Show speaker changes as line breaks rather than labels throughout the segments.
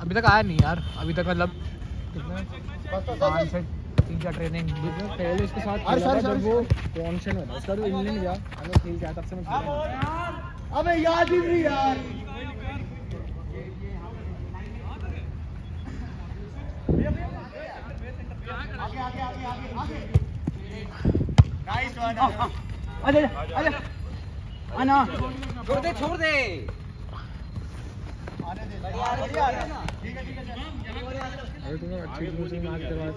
अभी तक आया नहीं यार अभी तक मतलब कितने पाँच से तीन चार ट्रेनिंग
पहले इसके साथ था जब वो कौन से में था इसका तो इंग्लैंड गया हमें खेल गया तब से मैं खेला।
अबे याद ही नहीं यार। आगे आगे आगे आगे आगे। नाइस वन
आजा आजा आना
छोड़ दे छोड़ दे
आने दे बढ़िया ठीक है ठीक है
अरे तुम्हें अच्छी दूर से मैच करवाए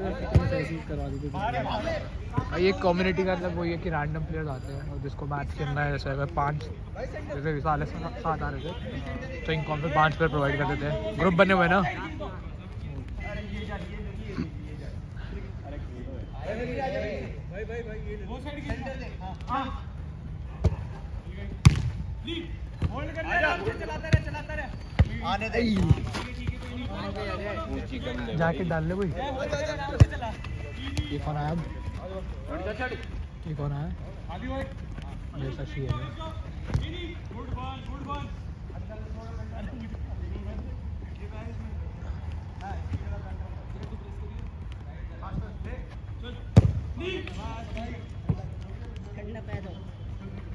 पैसे करवा दी थी
ये कम्युनिटी का मतलब वही है कि रैंडम प्लेयर्स आते हैं और जिसको मैच खेलना है जैसे अगर पाँच जैसे विशाल है सात आ रहे थे तो इनको हम फिर पाँच प्लेयर प्रोवाइड कर देते हैं ग्रुप बने हुए हैं ना
आने दे
जाके डाल ले कोई। ये कौन आया ये कौन आया? है।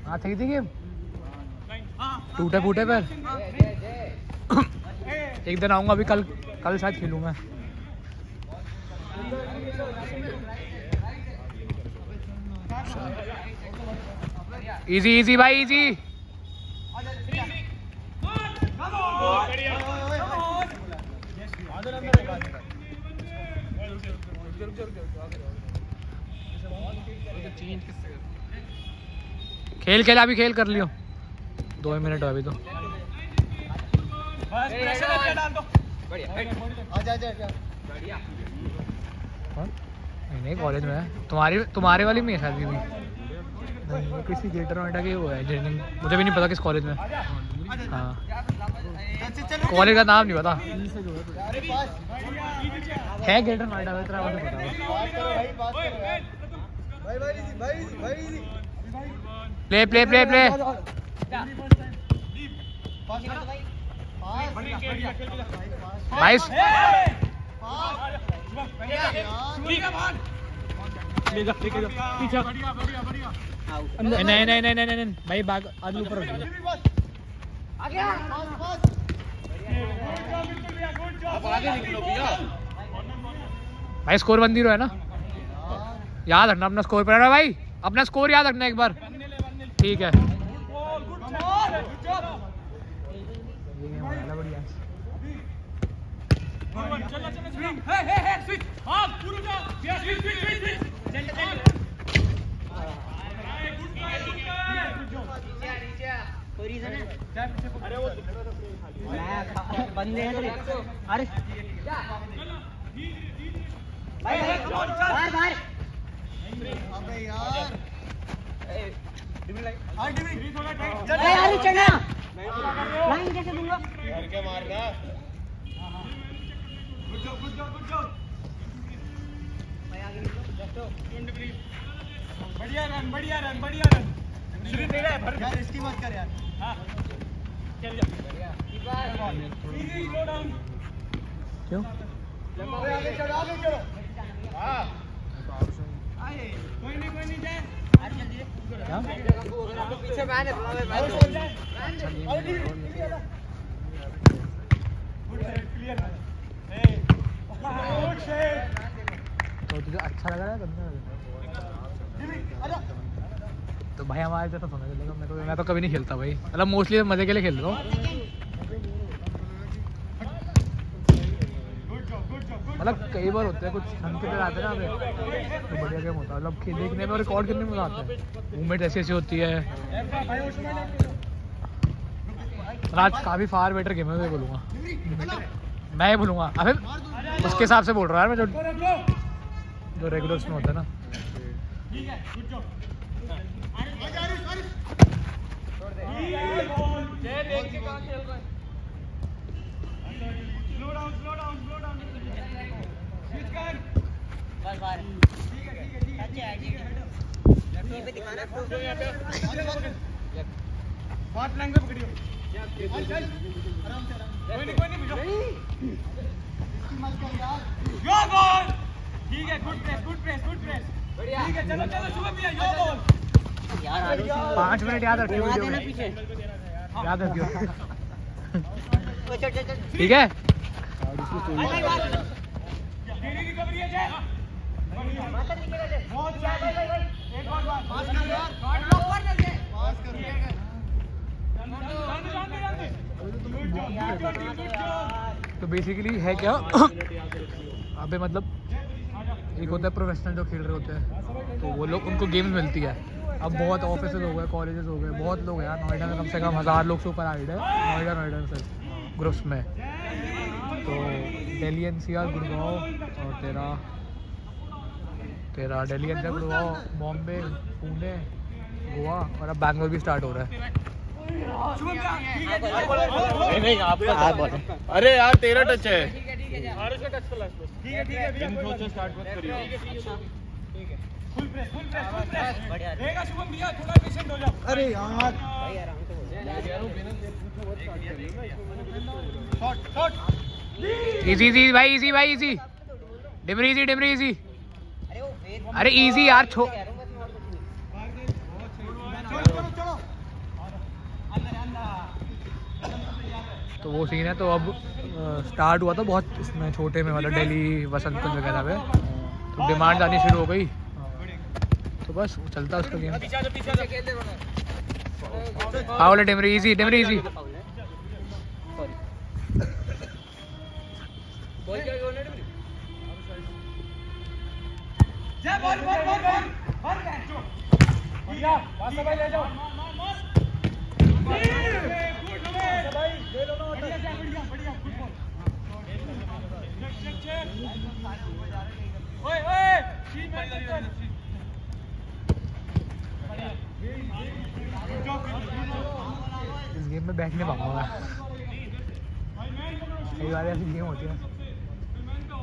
हाँ थी थी टूटे फूटे पर एक दिन आऊँगा अभी, कल कल शायद खेलूँगा इजी इजी भाई इजी खेल, खेला, अभी खेल कर लियो। दो ही मिनट अभी तो? नहीं नहीं कॉलेज में तुम्हारी तुम्हारे वाली में है शादी भी किसी ग्रेटर नोएडा के वो है इंजीनियरिंग मुझे भी नहीं पता किस कॉलेज में हाँ कॉलेज का नाम नहीं पता है ग्रेटर नोएडा में इतना मुझे पता है play play play play nice नहीं नहीं नहीं नहीं नहीं नहीं, भाई, बाग आगे ऊपर भाई स्कोर बंदी रहो, है ना? याद रखना, अपना स्कोर पर भाई। अपना स्कोर याद रखना एक बार। ठीक है ये game हो गया, बढ़िया
बंदे हैं अरे बाहर बाहर।
अबे यार। हाँ डिबी
अरे यार चढ़ना लाइन कैसे दूँगा
बढ़िया रन बढ़िया रन बढ़िया रन शुरू नहीं रहा है यार इसकी मत कर यार
क्यों
आगे चलो आगे चलो। हाँ। कोई नहीं कोई नहीं जाए
तो तुझे अच्छा लग रहा है रहा तो भाई हमारे जैसा सोना चलेगा मैं तो मैं तो कभी नहीं खेलता भाई। मतलब मोस्टली मज़े के लिए खेलता हूँ
good job good job good
मतलब कई बार होते हैं, कुछ आते हैं ना तो बढ़िया गेम होता है। मतलब देखने में और रिकॉर्ड करने में आता है। मूवमेंट ऐसी ऐसी होती है। आज काफ़ी फार बेटर गेम है, मैं बोलूँगा। मैं ही बोलूँगा। अबे, उसके हिसाब से बोल रहा है मैं, जो जो रेगुलर्स में होता है ना।
ठीक है। गुड जॉब
बस बाहर
ठीक है ठीक है ठीक है
अच्छा है ठीक है ये पे दिखाना तो
आगे पकड़ बहुत लाइन पे पकड़ियो कोई नहीं कोई नहीं भिजो यो बॉल ठीक है good press good press good press ठीक है चलो चलो शुभम भैया यो बॉल
यार आरुष
पाँच मिनट याद रखियो वीडियो में।
पीछे
याद रखियो। ठीक है?
है जय बहुत सही एक और बार पास कर यार चल पास कर
तो बेसिकली है क्या? अबे मतलब एक होता है प्रोफेशनल जो खेल रहे होते हैं तो वो लोग उनको गेम्स मिलती है। अब बहुत ऑफ़िस हो गए कॉलेजेस हो गए, बहुत लोग हैं यार, नोएडा में कम से कम हज़ार लोग से ऊपर आइड है, नोएडा नोएडा में सिर्फ़ ग्रुप्स में। तो Delhi N C R Gurgaon और तेरा तेरा Delhi N C R Gurgaon Bombay Pune Goa और अब बैंगलोर भी स्टार्ट हो रहा है
नहीं
हाँ, बोल।
अरे यार तेरा टच है
ठीक है ठीक है भैया
इनको से स्टार्ट मत करियो
full press full press full press
हाँ।
रहेगा शुभम भैया थोड़ा पेशेंट हो जाओ
अरे यार
भाई आराम से बोल
शॉट शॉट
इजी इजी भाई इजी भाई easy Dimri easy Dimri easy
अरे
इजी यार, छो
हूँ
तो वो सीन है तो अब स्टार्ट हुआ था बहुत इसमें छोटे में मतलब दिल्ली वसंत वगैरह पे। तो डिमांड आनी शुरू हो गई। तो बस, चलता है उसका game Pawle Dimri easy Dimri easy
Jai ball ball ball ball. Ball catch जो बढ़िया पास भाई ले जाओ। गुड भाई ले लो ना बढ़िया बढ़िया बढ़िया good ball check check check ओए ओए तक
इस गेम में बैठने पाऊँगा मैं कई बार ऐसी गेम होती है।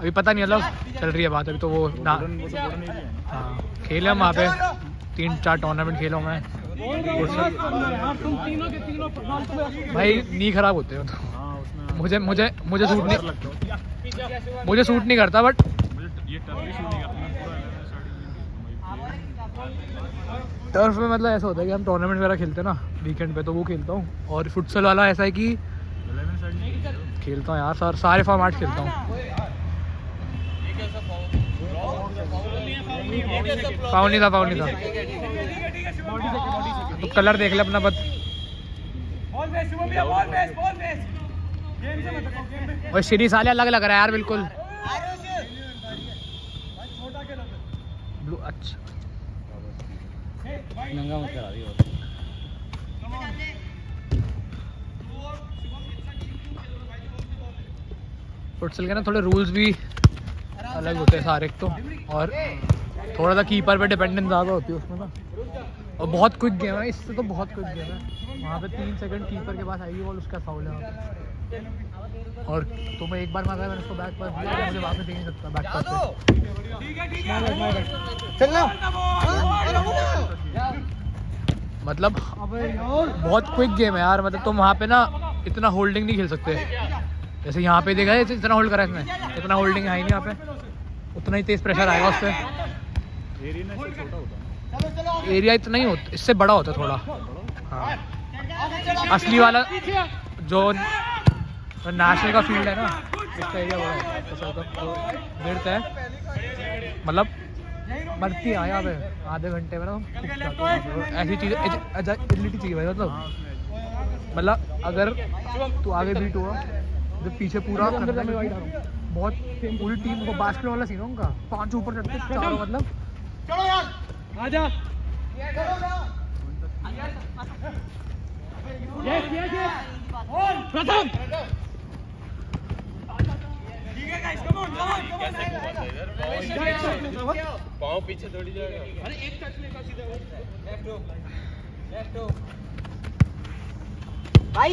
अभी पता नहीं मतलब चल रही है बात, अभी तो वो ना हाँ खेले हम वहाँ पे। तीन, चार टूर्नामेंट खेला हूँ। मैं भाई, नी खराब होते हो तो। मुझे मुझे मुझे सूट नहीं मुझे सूट नहीं करता बट
मुझे ये टर्न भी शूट नहीं करता मैं पूरा 11 स्टार्टिंग
टर्फ में मतलब ऐसा होता है कि हम टूर्नामेंट वगैरह खेलते हैं ना वीकेंड पे तो वो खेलता हूँ। और फुटसल वाला ऐसा है कि खेलता हूँ यार, सर सारे फॉर्मेट खेलता हूँ। नहीं था नहीं था। तो कलर देख ले अपना
में
और श्री साले अलग लग रहा है यार, बिल्कुल। ब्लू अच्छा।
नंगा मत करा
फुटसल के ना थोड़े रूल्स भी अलग होते हैं सारे एक तो। और थोड़ा सा कीपर पे डिपेंडेंस ज़्यादा होती है उसमें ना। और बहुत क्विक गेम है इससे तो बहुत क्विक गेम है। वहाँ पे तीन सेकंड कीपर के पास आएगी बॉल उसका फाउल है और तो मैं एक बार मारा मैंने उसको बैक पर दिया मुझे वापस दे नहीं सकता बैक पर
चलना।
मतलब बहुत क्विक गेम है यार मतलब तुम वहाँ पे ना इतना होल्डिंग नहीं खेल सकते। जैसे यहाँ पे देखा है इतना होल्ड करा इसमें इतना होल्डिंग है नहीं यहाँ पे। उतना ही तेज प्रेशर आएगा उस पर
एरिया
इतना ही होता इससे बड़ा होता थोड़ा। हाँ। असली वाला जो नेशनल का फ़ील्ड है ना, इसका एरिया बड़ा होता है सर्कल गिरता है। मतलब बढ़ती है यहाँ पे, आधे घंटे में ना। ऐसी चीज़ एजिलिटी चाहिए भाई मतलब। मतलब अगर तू आगे बीट हुआ जब पीछे पूरा बहुत पूरी टीम को बास्केट वाला सीन होगा पाँच ऊपर चढ़ते चारों मतलब।
चलो यार। आजा। यस यस यस ऑन प्रथम।
ठीक पीछे थोड़ी जाएगा।
अरे एक टच में सीधा लेफ़्ट लेफ़्ट भाई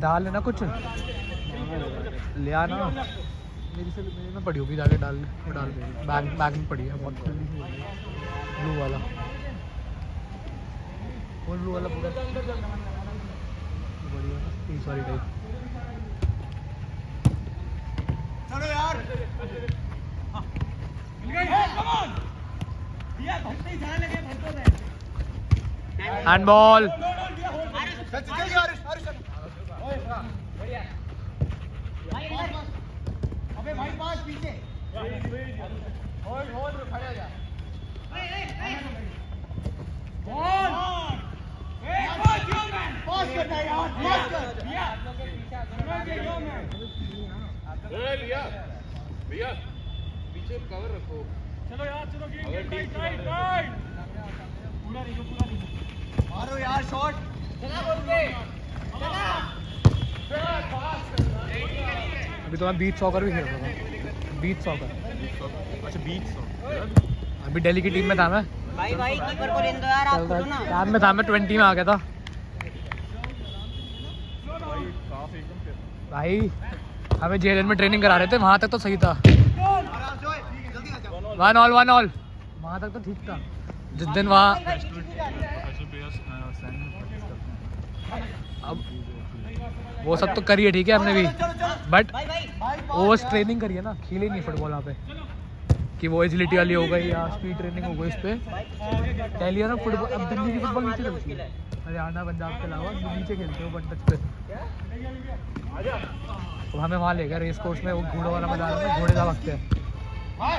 दाल है ना कुछ ले आना मेरी से मेरी में पड़ी होगी जाके डाल वो डाल दे बैग बैग में पड़ी है बहुत ब्लू वाला वो ब्लू वाला पूरा बढ़िया वाली टाइप
चलो यार मिल गई कम ऑन भैया भटते ही जाने लगे भटको दे
हैंड बॉल
चल जल्दी आरिश आरिश बढ़िया अबे भाई पास पीछे। होल्ड होल्ड खड़े जा। बॉल। पास मैन पास करना है यार पास कर। भैया सुनो के यो मैन
भैया भैया पीछे कवर रखो।
चलो यार चलो game game right right right पूरा नहीं पूरा नहीं। मारो यार शॉट चला बोल के। चला।
अभी तो मैं बीच सॉकर भी खेल रहा था। बीच सॉकर
अच्छा बीच सॉकर
अभी दिल्ली की टीम में था मैं।
भाई भाई कीपर को लेने दो यार आप ना।
रहा में था मैं ट्वेंटी में आ गया था। भाई हमें जेएलएन में ट्रेनिंग करा रहे थे वहाँ तक तो सही था। वन ऑल वन ऑल वहाँ तक तो ठीक था। जिस दिन वहाँ अब वो सब तो करिए ठीक है हमने भी। बट ओवर्स ट्रेनिंग करिए ना खेले नहीं फुटबॉल वहाँ पे। कि वो एजिलिटी वाली हो गई या स्पीड ट्रेनिंग हो गई इस पे। कह लिया ना फुटबॉल अब दिल्ली की फुटबॉल नीचे चलती है हरियाणा पंजाब के अलावा नीचे खेलते हो वन टच पे। तो हमें वहाँ ले गए रेस कोर्स में वो घोड़ों वाला मैदान में घोड़े जा भागते हैं। हाँ।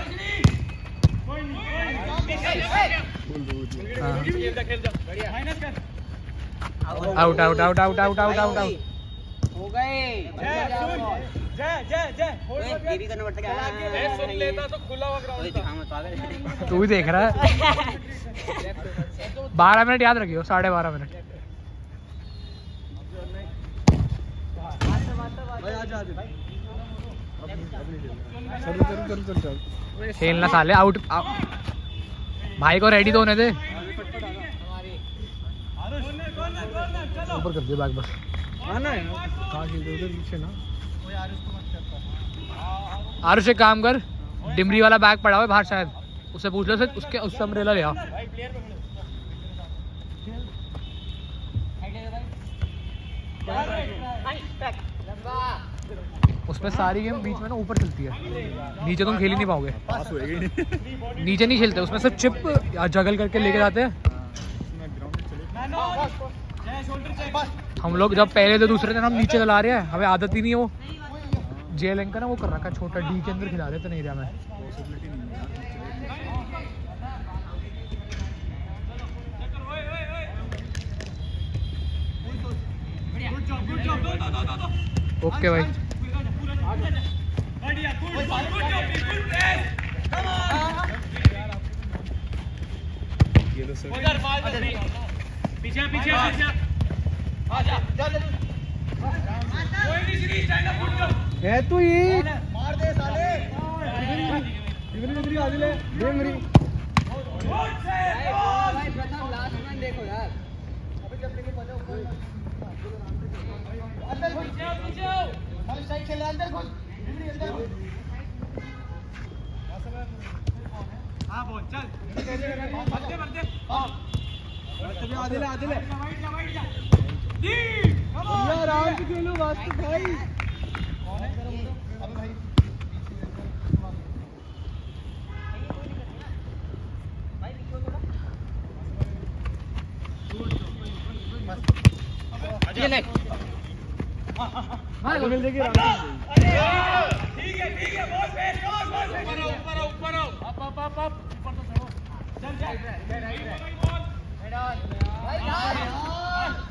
Out out out out out out out out
हो गए।
जय जय जय
टीवी करना पड़ता क्या?
सुन लेता तो खुला हुआ
तू भी देख रहा है? बारह मिनट याद रखियो साढ़े बारह मिनट।
चल चल चल चल चल।
खेलना साले आउट भाई को रेडी तो होने दे। ऊपर कर दे बैग बस।
आना है हो ना।
आरुष एक काम कर डिमरी वाला बैग पड़ा हुआ है बाहर शायद। उससे पूछ लो उससे- उसके उससे अम्ब्रेला ले आओ उसमें सारी गेम बीच में ना ऊपर चलती है। नीचे तुम खेल ही नहीं पाओगे।
पास होएगा नहीं
नीचे नहीं खेलते उसमें सिर्फ़ चिप या जगल करके लेके जाते हैं। हम लोग जब पहले थे दूसरे दिन हम नीचे चला रहे हैं हमें आदत ही नहीं वो। जे ना वो कर रखा छोटा डी के अंदर खिला रहे थे तो
तो नहीं
रहा मैं
ओके भाई।
पीछे पीछे पीछे।
है तू ही।
मार दे साले।
इधर इधर आ जा। ले दे मेरी।
बहुत से बॉल
भाई प्रथम लास्ट मैन देखो यार अबे जब लेके पहुँचा ऊपर
अंदर घुस जाओ घुस जाओ भाई सही खेल अंदर घुस इधर अंदर हाँ बोल चल। बढ़ते बढ़ते हाँ
बढ़ते आ जा ले।
वाइट जा वाइट जा।
यार आराम से खेलो वास्तव भाई।
अबे भाई
ये ले
मिल देगी से
ठीक है ठीक है बॉल पे बॉल बॉल ऊपर आओ ऊपर आओ ऊपर आओ। अप अप अप अप ऊपर तो चलो। चल चल। बॉल होल्ड कर दो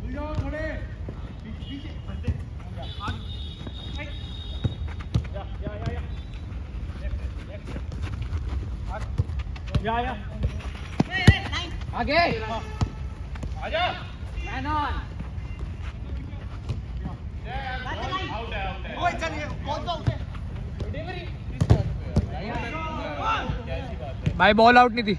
भूल जाओ थोड़े पीछे पीछे बढ़ते आगे या या या या या या
आगे।
आजा।
मैन ऑन
आउट है आउट है।
ओए चलिए कौन सा उठे
भाई बॉल आउट नहीं थी।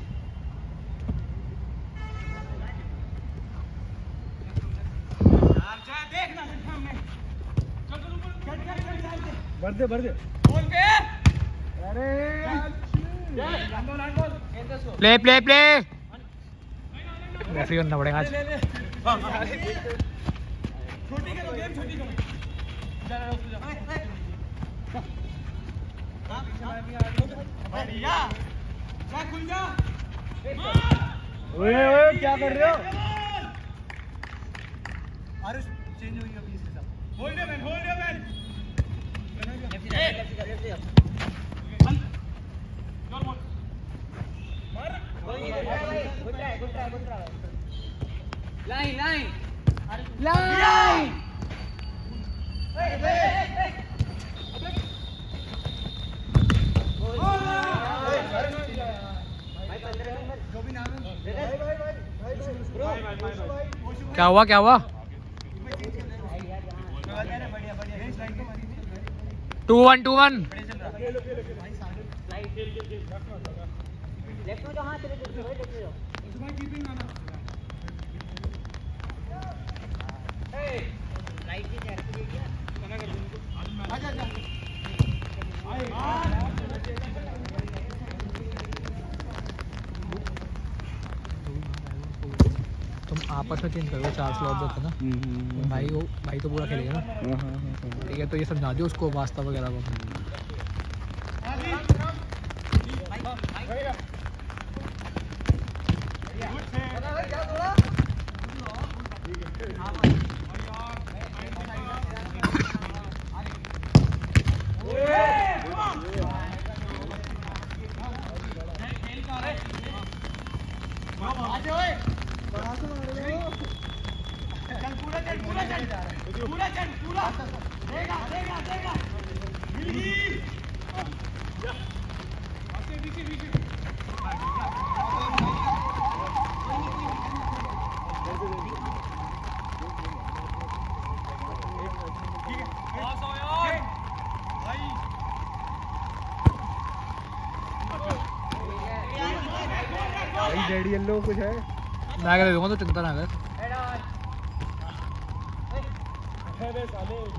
भर दे भर दे।
बॉल पे।
अरे
प्ले प्ले प्ले रेफरी करना पड़ेगा आज।
छोटी करो गेम छोटी करो जा रहा है भैया जा खुल जा
ओए ओए क्या कर रहे हो?
आरुष चेंज हो गया साथ। Hold man hold your man your ball मार
लाइन लाइन
लाइन क्या हुआ क्या हुआ? Two one two one.
Left में जो हाथ तेरे देखो लेफ़्ट में जो राइट की साइड पे देखिए
में चेंज करो चार स्लॉट जो था ना। तो भाई वो भाई तो पूरा खेलेगा ना। ठीक है तो ये समझा दो उसको वास्ता वगैरह को
चल पूरा चल पूरा चल पूरा चल पूरा देगा देगा देगा मिली आगे पीछे पीछे ठीक है पास आओ यार भाई
भाई डैडी येलो कुछ है
दूँगा तो चिंता ना कर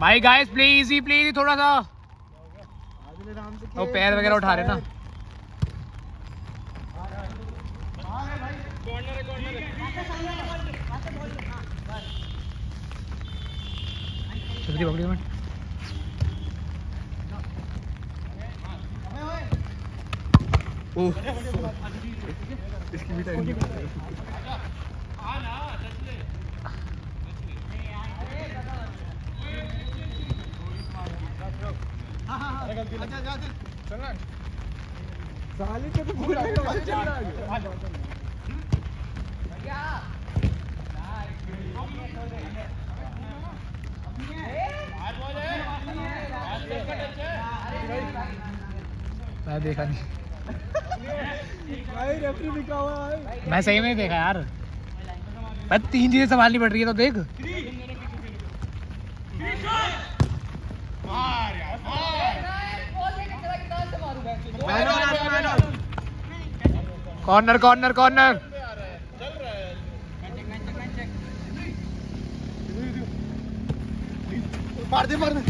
भाई गाइस प्लीज़ ही प्लीज़ थोड़ा सा। वो पैर वगैरह उठा रहे ना
कॉर्नर है कॉर्नर है
छतरी पकड़ी मैं ओह
इसकी भी टाइम साली के तो पूरा चल रहा है
मैं देखा नहीं
भाई रेफरी लिखा हुआ है
मैं सही में देखा यार भाई तीन चीज़ें संभालनी पड़ रही है तो देख कॉर्नर कॉर्नर कॉर्नर
मार दे मार दे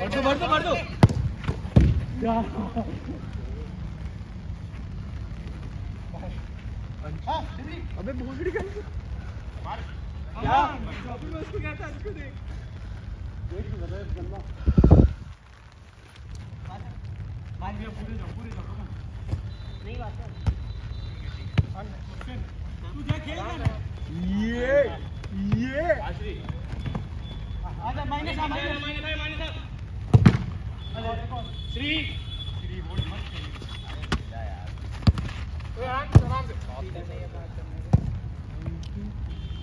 बढ़ दो बढ़ दो बढ़ दो
अबे भोसड़ी कर
क्या?
उसको कहता है इसको देख। देख बताए गन्ना मार दिया पूरे जाओ पूरे जाओ
नहीं बात है तू जा खेल ना
ये ये।
आजा माइनस आ माइनस माइनस माइनस श्री।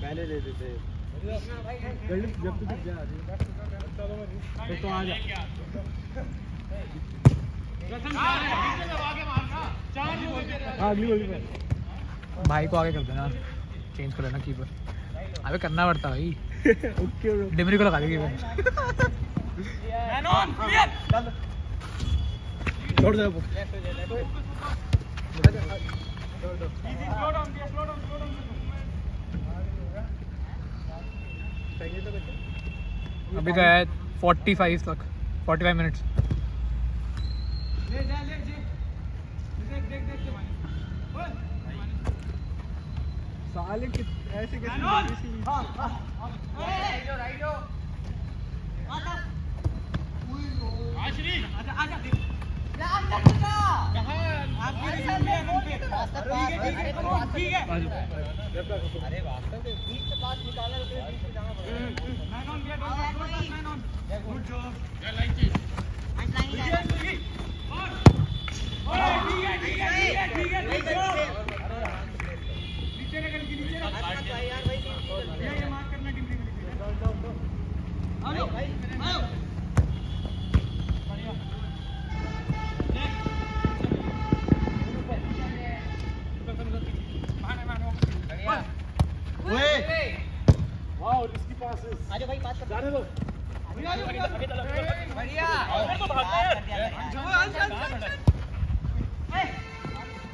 पहले दे देते। जब तक जा रही तो आ जा। अगली गोली पे
भाई को आगे कर देना। चेंज कर लेना कीपर अबे करना पड़ता भाई।
ओके
डिमरी को लगा देगी कीपर
मैन ऑन क्लियर
छोड़ दे वो
इजी स्लो डाउन किया स्लो डाउन स्लो
अभी तो है 45 तक 45 मिनट्स
ले जा ले जी देख देख देख के बोल
साले कि ऐसे कैसे सी-
हाँ राइट राइट आजा। आश्री आजा आजा। देख निकल है है है
अरे वास्तव में बीच से पास निकाला तो बीच में जाना पड़ेगा
man on get man on good job है है है ठीक है ठीक है नीचे
वाओ रिस्की पासेस
आजा भाई पास कर।
जाने दो।
बढ़िया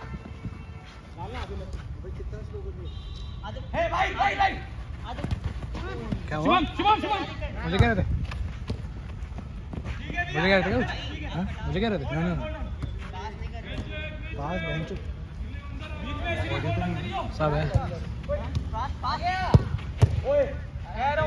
डालना आगे मत। भाई कितना स्लो कर दिया
हे। भाई भाई भाई।
क्या हुआ?
शुभम शुभम शुभम
मुझे कह रहे थे। मुझे कह रहे थे? हाँ? मुझे कह रहे थे? नहीं नहीं।
पास बेंच
सब है।
पास पास
ओए कह रहा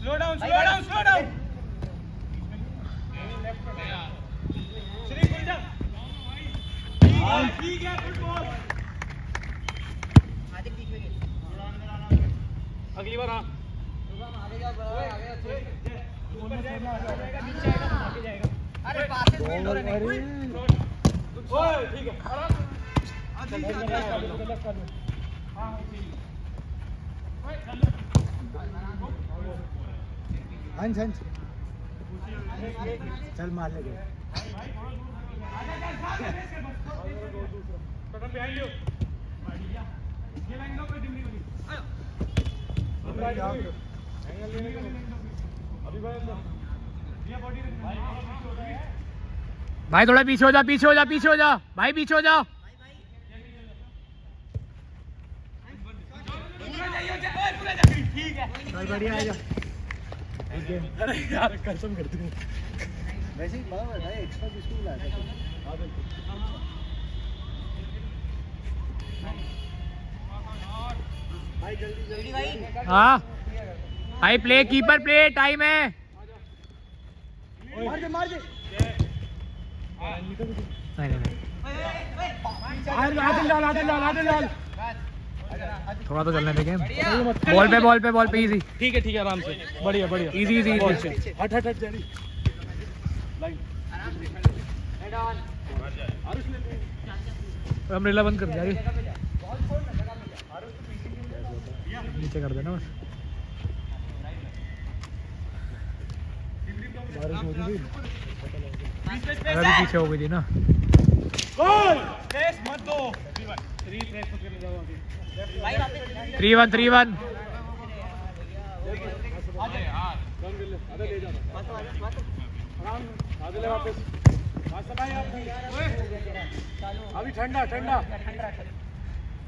स्लो डाउन स्लो
आगे बीच में खेल
अगली बार हाँ
अरे पासेस मिल
अरे।
रहे
ओए ठीक है। हाँ ठीक ओए
हंस हंस चल मार ले गए।
बिहाइंड यू बढ़िया। ये लाइन लो कोई वाली
एंगल लेने को अभी भाई
थोड़ा पीछे हो जा पीछे हो जा पीछे हो जा। भाई पीछे हो जा
ठीक है
चल बढ़िया आ जा। अरे यार कसम करती हूँ। वैसे ही बाबा भाई एक्स्ट्रा किसको बुलाया था
हाँ। भाई प्ले कीपर प्ले टाइम है।
मार दे मार दे
थोड़ा तो चलने दे बॉल पे बॉल पे बॉल पे इजी
ठीक है ठीक है आराम से। बढ़िया बढ़िया।
इजी इजी इजी
हट हट हट जारी
अमरेला बंद कर दिया नीचे कर देना बस।
बारिश होती थी।
अगर भी पीछे हो गई थी ना।
गोल स्पेस मत दो थ्री प्रेस अभी
वन थ्री वन।
वापस अभी ठंडा ठंडा।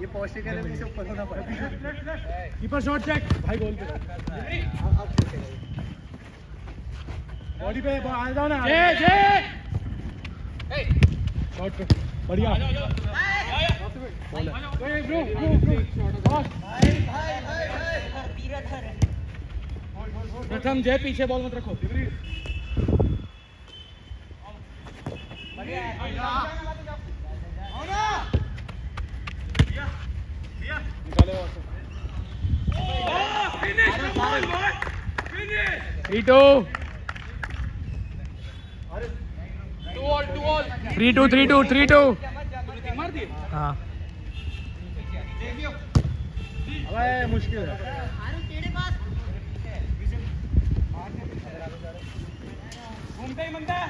ये पौष्टिक है पीछे ऊपर होना पड़ेगा। कीपर शॉट चेक भाई गोल पे बॉडी पे आ जाओ ना
जे जे
शॉट पे बढ़िया ओए ब्रो ब्रो ब्रो बॉस प्रथम जय पीछे बॉल मत रखो। निकाले वहाँ से
three two.
Two all two all
three two three two three two.
मार दिए
हाँ।
अबे मुश्किल है
घूमते। ही बनता है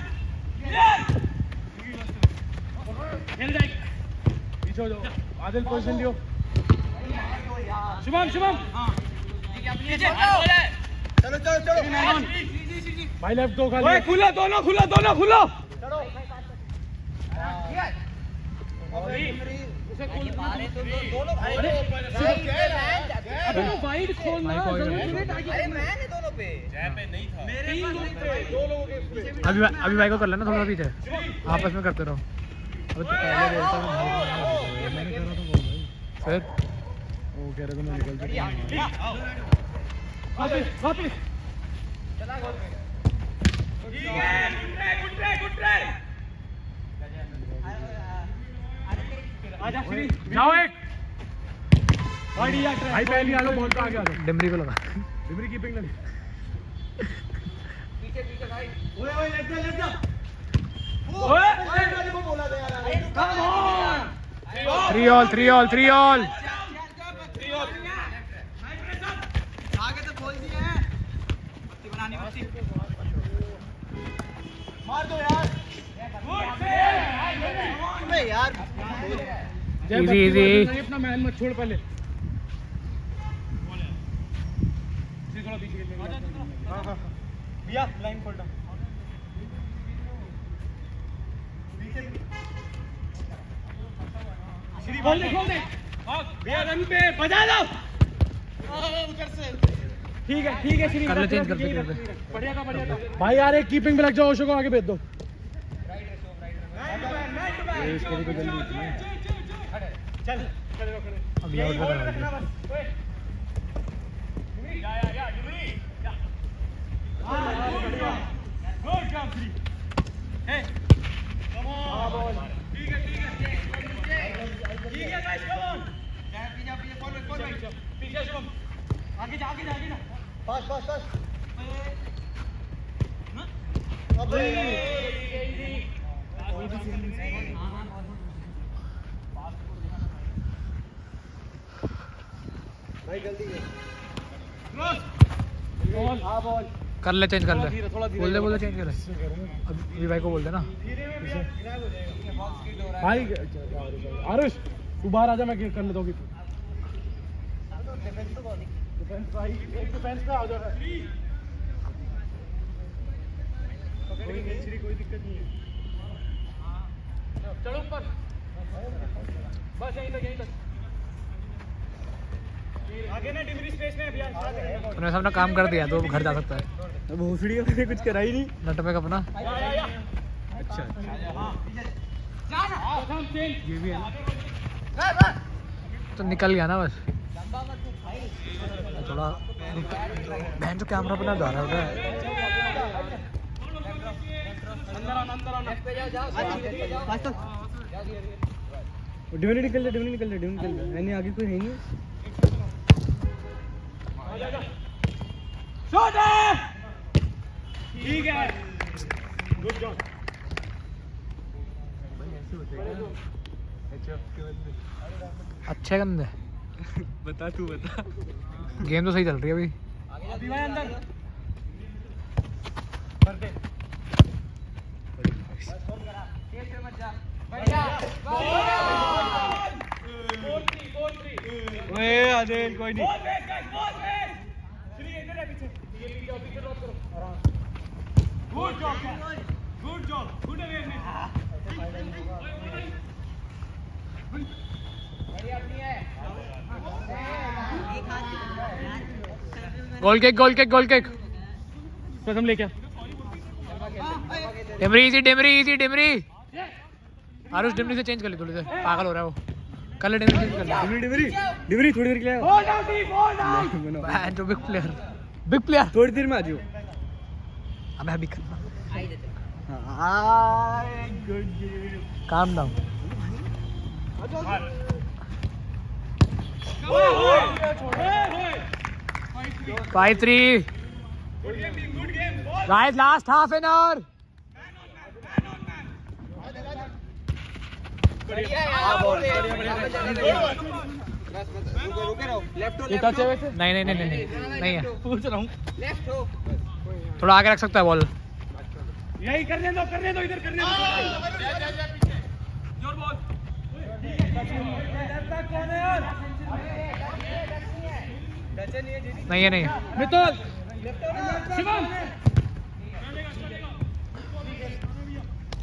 खेल जाएगी
पीछे हो जाओ। आदिल पोजीशन लियो शुभम शुभम।
चलो चलो चलो।
भाई लेफ़्ट दो खाली।
खुला दोनों खुला दोनों खुला।
तो
अरे, वाइड खोलना
अभी अभी भाई को कर लेना थोड़ा पीछे। आपस में करते रहो। तो पहले बोलता भाई
तो बोल भाई। वो कह रहे थे मैं निकल चुका हूँ वापस वापस
ठीक है good try good try good try आजा श्री
जाओ एक।
बढ़िया भाई पहले आ लो बॉल पे आगे आ जाओ।
डिमरी को लगा।
डिमरी कीपिंग लगी
ओए ओए लेट जा लेट जा
अरे को बोला था यार
come on
three all three all three all.
बोल रही, अपना मैन मत छोड़ पहले थोड़ा।
भैया लाइन खोल डाउन श्री
खोल दे। खोल दे।
भैया रन पे बजा दो।
उधर से।
ठीक है ठीक है श्री
कर ले,
रख,
कर दे।
बढ़िया था बढ़िया था। भाई यार एक कीपिंग पे लग जाओ ओशो को आगे भेज दो। है।
चल ओए या या या डिमरी या। Good job Shri hey come on ठीक है ठीक है ठीक है गाइस कम ऑन
पीछे पीछे कौन कौन
पीछे शुभम आगे जा आगे जा आगे जा
पास पास पास भाई गलती है
बॉल हाँ बॉल
कर ले चेंज कर ले। बोल दे बोल दे चेंज कर ले। अभी भाई को बोल दे ना
भाई आरुष तू बाहर आ जा मैं कर लेता हूँ कोई दिक्कत नहीं है।
चलो ऊपर। बस यहीं तक यहीं तक। आगे ना डिमरी स्पेस में अभियान
उन्होंने सबने काम कर दिया तो अब घर जा सकता है।
भोसड़ी मैंने कुछ करा ही नहीं।
नट पे अपना
अच्छा। ये भी है
तो निकल गया ना बस।
तू
थोड़ा बहन जो कैमरा अपना जा रहा है।
डिविनी निकल जा डिविनी निकल जा डिविनी निकल जा यानी आगे कोई है नहीं। है ठीक है। गुड जॉब
अच्छे गंदे
बता तू बता।
गेम तो सही चल रही है अभी।
अभी भाई अंदर। ओए आदिल कोई नहीं। Good job good job good awareness
goal kick goal kick goal kick
Pratham लेके
डिमरी इजी डिमरी इजी डिमरी. आरुष डिमरी से चेंज कर ले थोड़ी देर. पागल हो रहा है वो. कल डिमरी चेंज कर ले.
डिवरी डिवरी डिवरी थोड़ी देर के लिए होल्ड डाउन टी होल्ड डाउन
बहन जो बिग प्लेयर बिग प्लेयर
थोड़ी देर में आ जाओ।
अबे अभी करना
खाई
हाय गुड
काम down five three
good game team good game ball
guys last half an hour
बढ़िया यार बोल रुको रुके रहो लेफ़्ट हो
ये टच है वैसे?
नहीं नहीं नहीं नहीं नहीं नहीं है।
पूछ रहा हूँ।
लेफ़्ट हो।
थोड़ा आगे रख सकता है बॉल
यही करने दो करने दो इधर करने दो। ज़ोर बॉल। है
नहीं है। नहीं है
Mitul Shivam.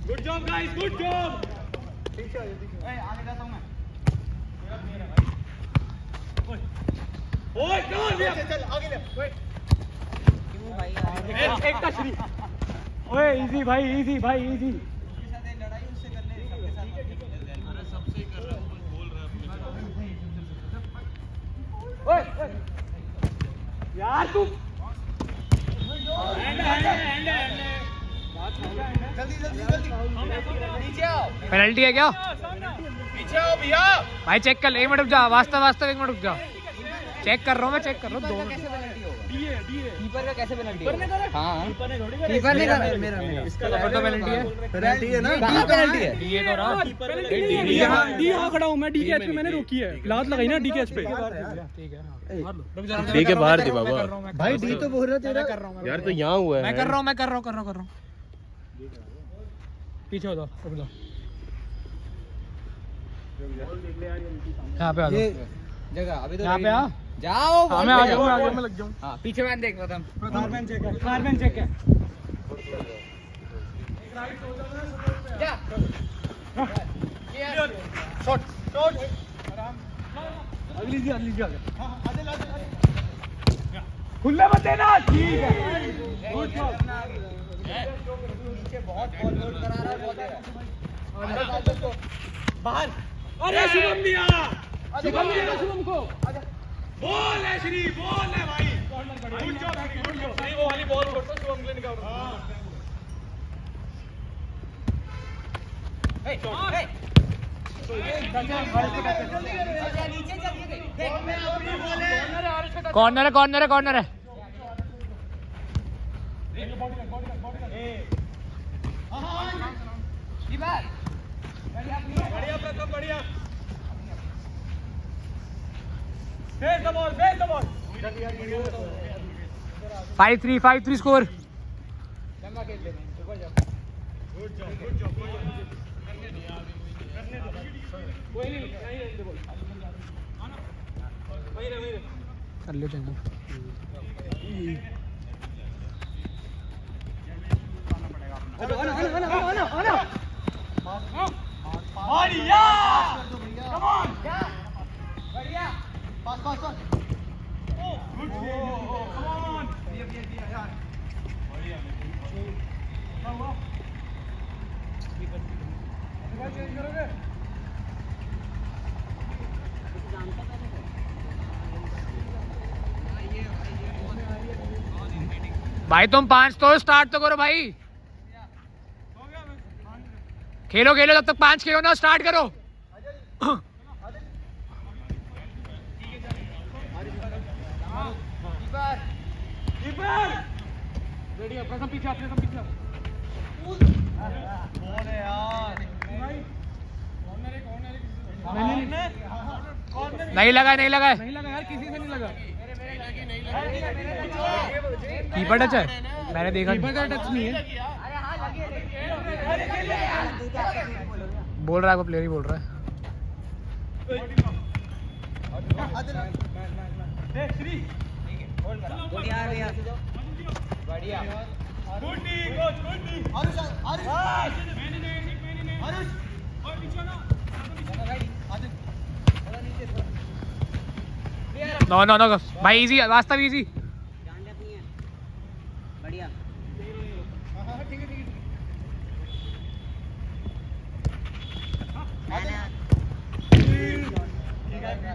Good job guys good job ओए कौन चल चल आगे ले। एक एक का श्री। ओए, इजी भाई इजी भाई, इजी। यार तू hand hand hand hand
penalty है क्या?
पीछे आओ भैया।
भाई चेक कर एक मिनट रुक जा वास्तव वास्तव एक मिनट रुक जा। चेक कर रहा हूँ मैं चेक कर रहा हूँ दो मिनट
कैसे पेनल्टी होगा?
डीए डीए
कीपर का कैसे पेनल्टी हाँ।
कीपर ने करा।
कीपर मेरा मेरा
फिर तो पेनल्टी है।
पेनल्टी है। ना?
कहाँ पेनल्टी है।
ये तो रहा।
डी डी यहाँ खड़ा हूँ मैं डी के एच पे मैंने रोकी है। लात लगाई ना डी के एच पे।
ठीक है
ठीक है। बाहर थी बाबा।
भाई डी तो बोल रहा तेरा। कर रहा हूँ
यार तो यहाँ हुआ है।
मैं कर रहा हूँ मैं कर रहा हूँ कर रहा हूँ कर रहा हूँ। पीछे हो जाओ रुक जाओ यहाँ पे आ जाओ
जगह अभी तो
यहाँ पे आ
जाओ
हाँ मैं आ जाऊँ मैं आ जाऊँ मैं लग जाऊँ
हाँ पीछे मैंने देख प्रथम
कारबन चेक है कारबन चेक है
जा
शॉट शॉट अगली जी अगली जी खुले मत देना ठीक है गुड जॉब
बहुत करा रहा है बहुत है
बाहर। अरे शुभम दिया शुभम दिया शुभम को। बॉल है श्री बॉल है भाई। गुड जॉब गुड जॉब सही वो वाली बॉल छोड़ दो शुभम के निकाल हाँ।
बॉल है
कॉर्नर है? कॉर्नर है कॉर्नर है? Five three five three score.
लंबा ले
कर चेंज
आना आना आना आना आना। आना बढ़िया! कम ऑन
बढ़िया
पास पास पास गुड कम ऑन दिया दिया दिया यार। बढ़िया क्या हुआ चेंज करोगे?
भाई तुम पाँच तो स्टार्ट तो करो भाई। खेलो खेलो, जब तक पाँच खेलो ना स्टार्ट करो।
नहीं
लगा नहीं लगा।
नहीं लगा यार किसी से नहीं लगा
कीपर टच है? मैंने देखा
कीपर का टच नहीं है।
बोल रहा है प्लेयर ही बोल रहा है।
बढ़िया।
ना
नो नो भाई इजी वास्तव इजी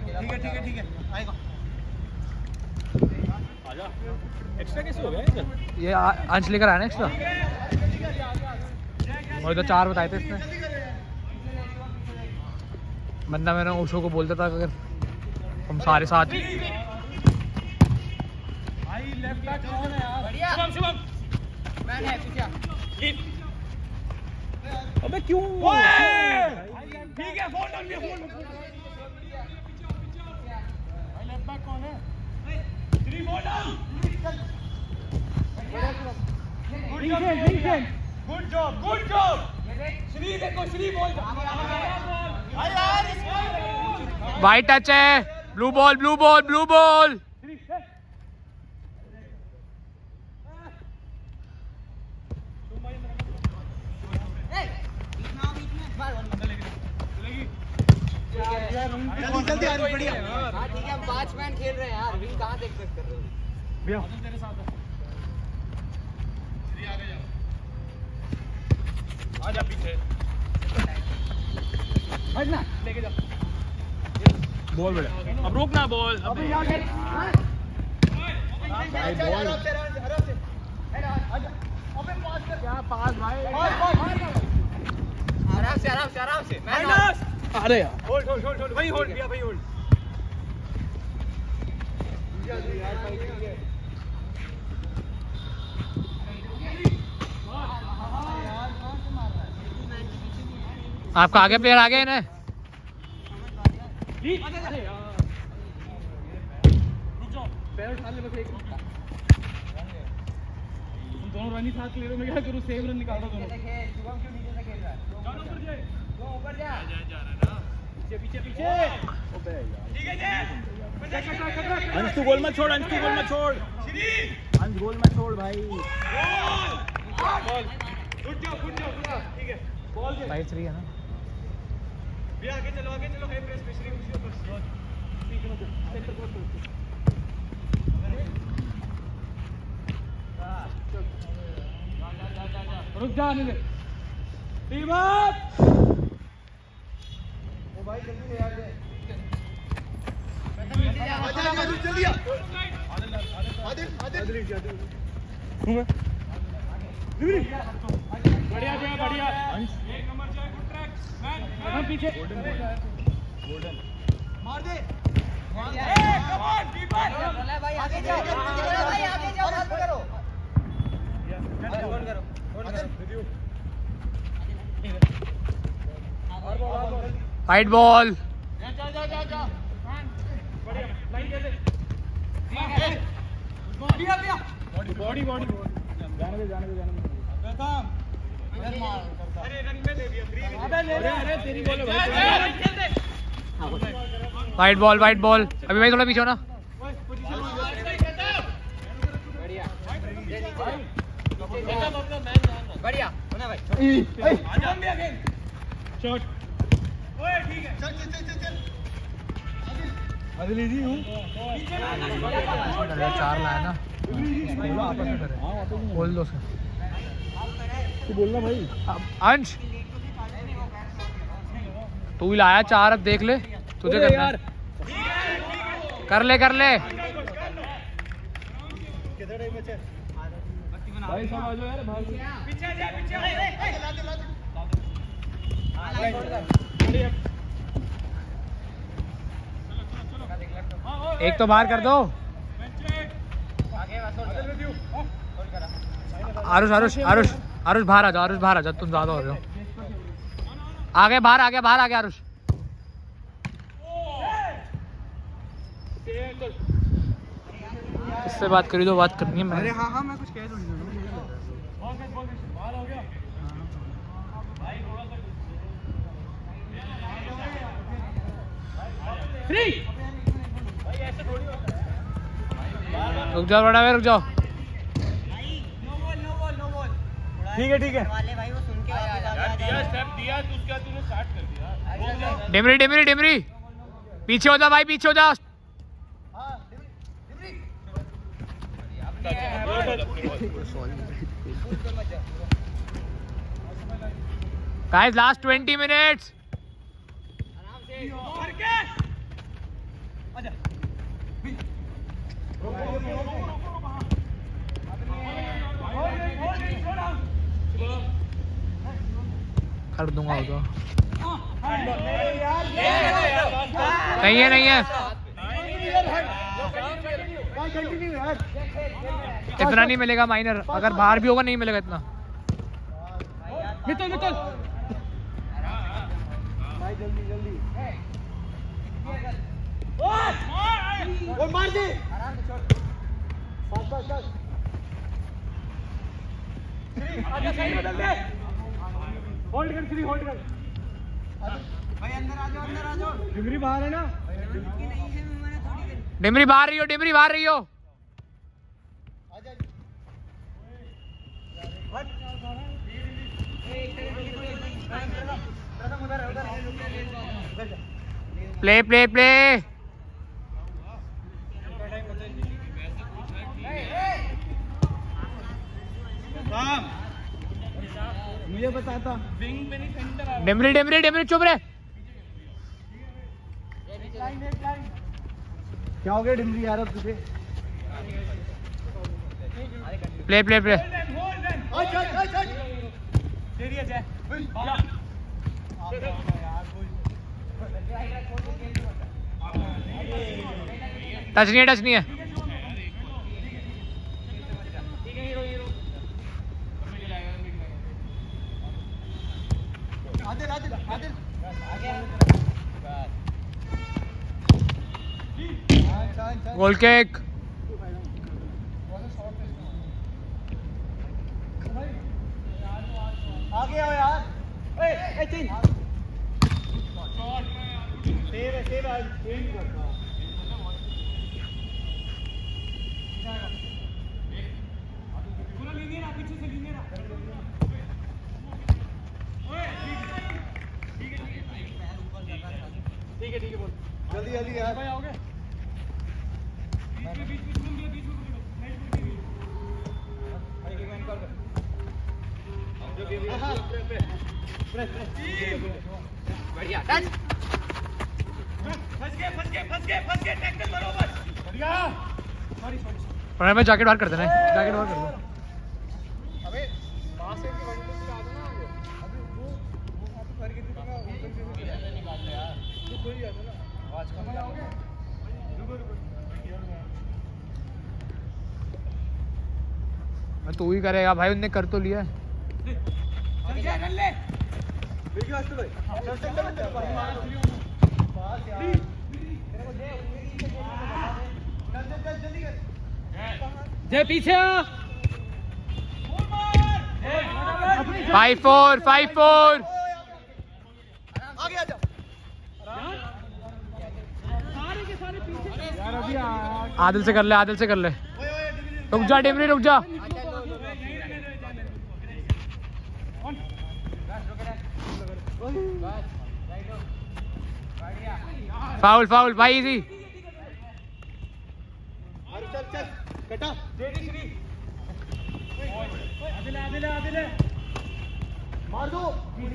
ठीक है ठीक है ठीक है। आएगा।
एक्स्ट्रा कैसे हो गया
ये अंश लेकर आया ना एक्स्ट्रा और तो चार बताए थे इसने। बंदा मैंने ओशो को बोलता था अगर हम सारे साथ
भाई लेफ़्ट बैक कौन है यार?
बढ़िया।
शुभम शुभम।
मैंने है पीछे
अबे क्यों? ठीक है फ़ोन डाल दिया फ़ोन भाई लेफ़्ट बैक कौन है good job good job Shri देखो श्री बॉल
वाइट टच है। Blue ball blue ball blue ball
जल्दी जल्दी आरुष बढ़िया हाँ। ठीक है हम पाँच मैन खेल रहे हैं। यार विन कहाँ देख सकते हो
भैया
तेरे साथ है। श्री आगे जा पीछे
हटना लेके जा बॉल बेटा अब रोकना बॉल अब
भाई बॉल अबे पास कर
क्या पास भाई
आराम से। आराम से आराम से
अरे यार। होल्ड होल्ड होल्ड होल्ड भाई होल्ड भैया भाई होल्ड
आपका आगे प्लेयर आ गए
तुम दोनों रन ही साथ ले रहे हो मैं क्या करूँ? सेम रन निकाल दो दोनों।
देखे शुभम क्यों नीचे से खेल रहा है।
पीछे पीछे पीछे। अबे यार अंश तू गोल मत छोड़ अंश तू गोल मत छोड़। अंश गोल मत छोड़ भाई। Ball good job good job ठीक है। बॉल दे।
फाइव थ्री है ना।
भी आगे चलो आगे चलो हाई प्रेस पे श्री उसी ऊपर। ठीक है। सेंटर क्रॉस रुक जा दे। टीम अप
भाई जल्दी ले यार जल्दी जल्दी आदिल आदिल
बढ़िया जय बढ़िया एक नंबर जय गुड ट्रैक मैन पीछे
मार दे
ए कम ऑन कीपर
भाई आगे जाओ भाई आगे जाओ बंद करो बंद करो बंद करो
वाइट बॉल
जा जा जा जा जा बढ़िया लाइन दे दे। बॉडी बॉडी बॉडी जाने दे जाने दे जाने दे। खत्म अरे रन में ले दिया 3 अबे ले ले अरे तेरी बॉल है दे
वाइट बॉल वाइट बॉल अभी भाई थोड़ा पीछे हो ना।
बढ़िया। होना भाई
आजा भी ओए ठीक है चल चल चल चल अभी लीजिए हूँ
चार लाया ना बोलो आपस में करे बोल दो
तू बोलना भाई
अंश तू ही लाया चार अब देख ले। तुझे करना कर ले कर ले।
भाई सब आ जाओ यार बाहर से।
एक तो बाहर कर दो। आरुष आरुष आरुष आरुष बाहर आ जाओ, आरुष बाहर आ जाओ, तुम ज़्यादा हो रहे हो। आगे बाहर आगे बाहर, आगे आरुष। इससे बात करी तो बात करनी है मैंने
हाँ हाँ मैं कुछ कह दूँ
रुक जाओ बड़ा भाई रुक जाओ।
ठीक है ठीक है।
वाले भाई वो सुन के वापस आ
यार दिया
गया
स्टेप दिया उसके बाद तूने स्टार्ट कर दिया गया
डिमरी डिमरी डिमरी। पीछे हो जा भाई पीछे हो जा गाइस लास्ट 20 मिनट्स कर दूँगा नहीं है नहीं है। इतना नहीं मिलेगा माइनर अगर बाहर भी होगा नहीं मिलेगा इतना।
मित्तल
भाई जल्दी जल्दी और मार दे।
होल्ड कर श्री होल्ड कर
भाई अंदर आ जाओ अंदर आ जाओ
डिमरी बाहर है ना
डिमरी बाहर रही हो, डिमरी बाहर रही हो। प्ले प्ले प्ले
मुझे बताता
डिमरी डिमरी डिमरी चुप रहे।
क्या हो गया डिमरी यार अब तुझे?
प्ले प्ले प्ले टच नहीं है टच नहीं है
आदिल आदिल आदिल अच्छा अच्छा
गोल केक
आगे आओ यार। ए ए तीन सेव है सेव है सेव करता
पूरा लीजिए ना पीछे से लीजिए ना ठीक है ठीक है बोल
जल्दी जल्दी यार
भाई आओगे बीच में बीच में घूम गया बीच में घूम गया नेट में
भाई की मैन कर दे जो गेम पे प्रेस प्रेस
बढ़िया डन
फंस गए फंस गए फंस गए फंस गए टैकल मारो बस बढ़िया सॉरी सॉरी
प्रणय में जैकेट बाहर कर देना है। जैकेट बाहर कर दो। मैं तू ही करेगा भाई उनने कर तो लिया। है
जा जय पीछे
फाइव फोर फाइव फोर
आगे आ जा
सारे के सारे पीछे
यार अभी आ
आदिल से कर ले आदिल से कर ले। रुक जा डिमरी रुक जा। फाउल फाउल भाई इजी
अरे चल कटा
श्री आदिले आदिले आदिले
मार दो
विंग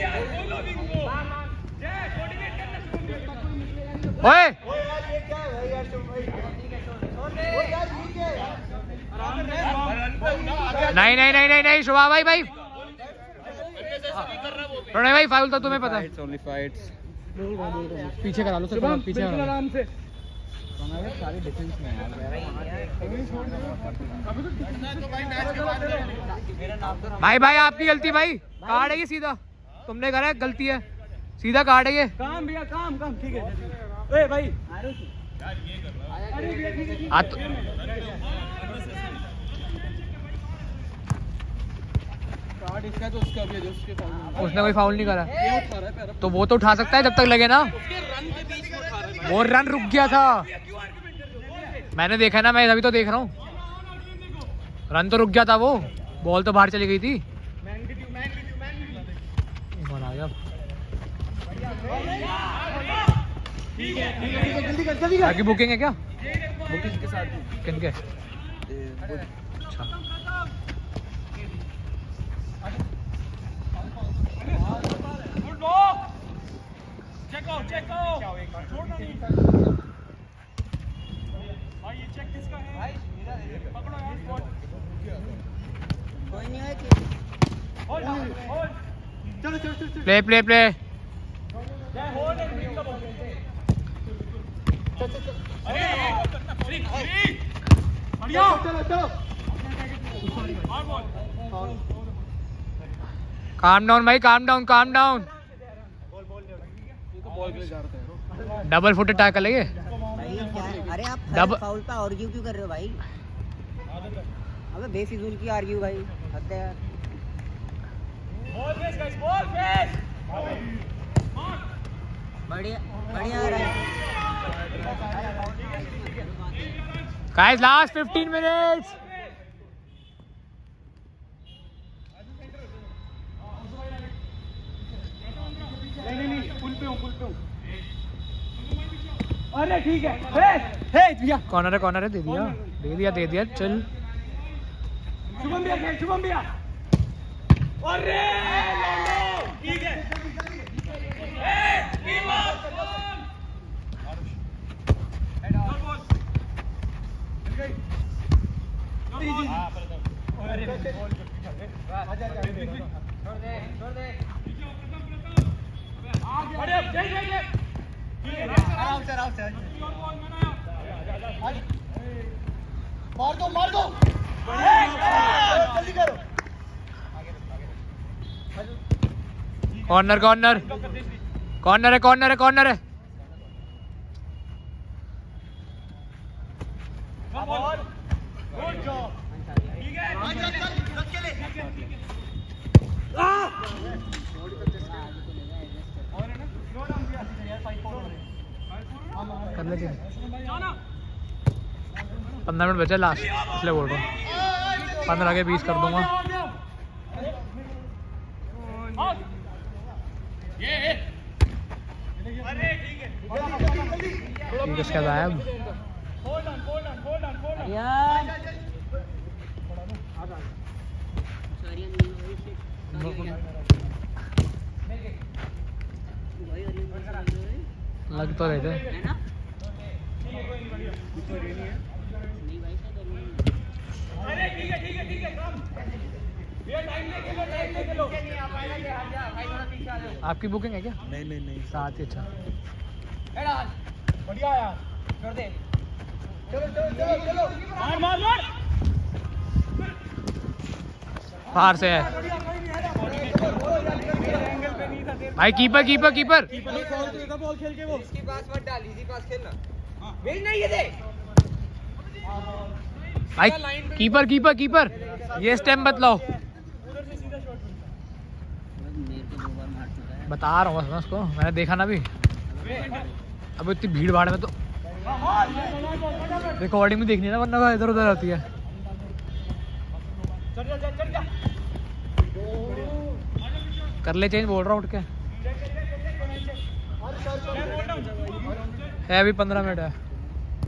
जा बोलो विंग को जय कोऑर्डिनेट करना शुरू कर
ओए!
ओ यार ये क्या है भाई यार तुम भाई ओ यार क्या है
नहीं नहीं नहीं नहीं नहीं शुभा भाई भाई। प्रणय भाई फाउल तो तुम्हें पता है। पीछे करा लो सर पीछे
आराम से।
सारी डिफेंस में
भाई भाई आपकी गलती भाई। कार्ड है ये सीधा? तुमने करा है गलती है। सीधा कार्ड है ये।
काम भैया काम काम ठीक है ए भाई।
आ तो-
कार्ड इसका तो उसका भी है जो उसके फाउल
उसने कोई फाउल नहीं करा। तो वो तो उठा सकता है जब तक लगे ना। वो रन रुक गया था। मैंने देखा ना मैं अभी तो देख रहा हूँ। रन तो रुक गया था वो। बॉल तो बाहर चली गई थी। बुकिंग है क्या?
बुकिंग के साथ।
किन के?
चलो चलो चलो
प्ले प्ले प्ले
बढ़िया चलो चलो।
काम डाउन भाई calm down calm down double foot tackle है ये.
अरे आप फाउल पे आर्ग्यू क्यों कर रहे हो भाई? अबे बेफिजूल की आर्ग्यू भाई. हद है
ball face guys ball face
बढ़िया बढ़िया आ रहा है.
गाइस लास्ट 15 मिनट्स
नहीं नहीं नहीं पुल पे हूँ पुल पे हूँ अरे ठीक है। हे हे भैया
कॉर्नर है कॉर्नर है दे दिया। दे दिया दे दिया चल।
शुभम भैया खेल शुभम भैया। अरे लौंडो ठीक है। ए कीपर हेड बॉस अरे आराम से आराम से मार दो मार दो। जल्दी करो।
Corner corner. कॉर्नर है कॉर्नर है कॉर्नर है।
ठीक है।
कर लेते हैं पंद्रह मिनट बचे लास्ट इसलिए बोल रहा हूँ। पंद्रह के बीस कर दूँगा। ठीक है इसका गायब लग तो रहे थे।
है ना?
अरे ठीक है ठीक है ठीक है कम ये टाइम लेके लो टाइम लेके लो
आपकी बुकिंग है क्या?
नहीं नहीं नहीं।
साथ ही अच्छा।
बढ़िया यार कर दे। चलो चलो चलो चलो। मार मार मार।
बाहर से है। भाई कीपर कीपर कीपर
बॉल खेल के वो
इसकी पास मत डाल इसी पास खेलना। भेज नहीं ये दे
भाई कीपर कीपर कीपर ये स्टेम बतलाओ।
उधर से सीधा शॉट
मेरे को दो बार मार चुका है
बता रहा हूँ उसको मैंने देखा ना भी अब इतनी भीड़ भाड़ में तो रिकॉर्डिंग में देखनी है ना वरना इधर उधर आती है। कर ले चेंज बोल रहा हूँ उठ के। है अभी पंद्रह मिनट है।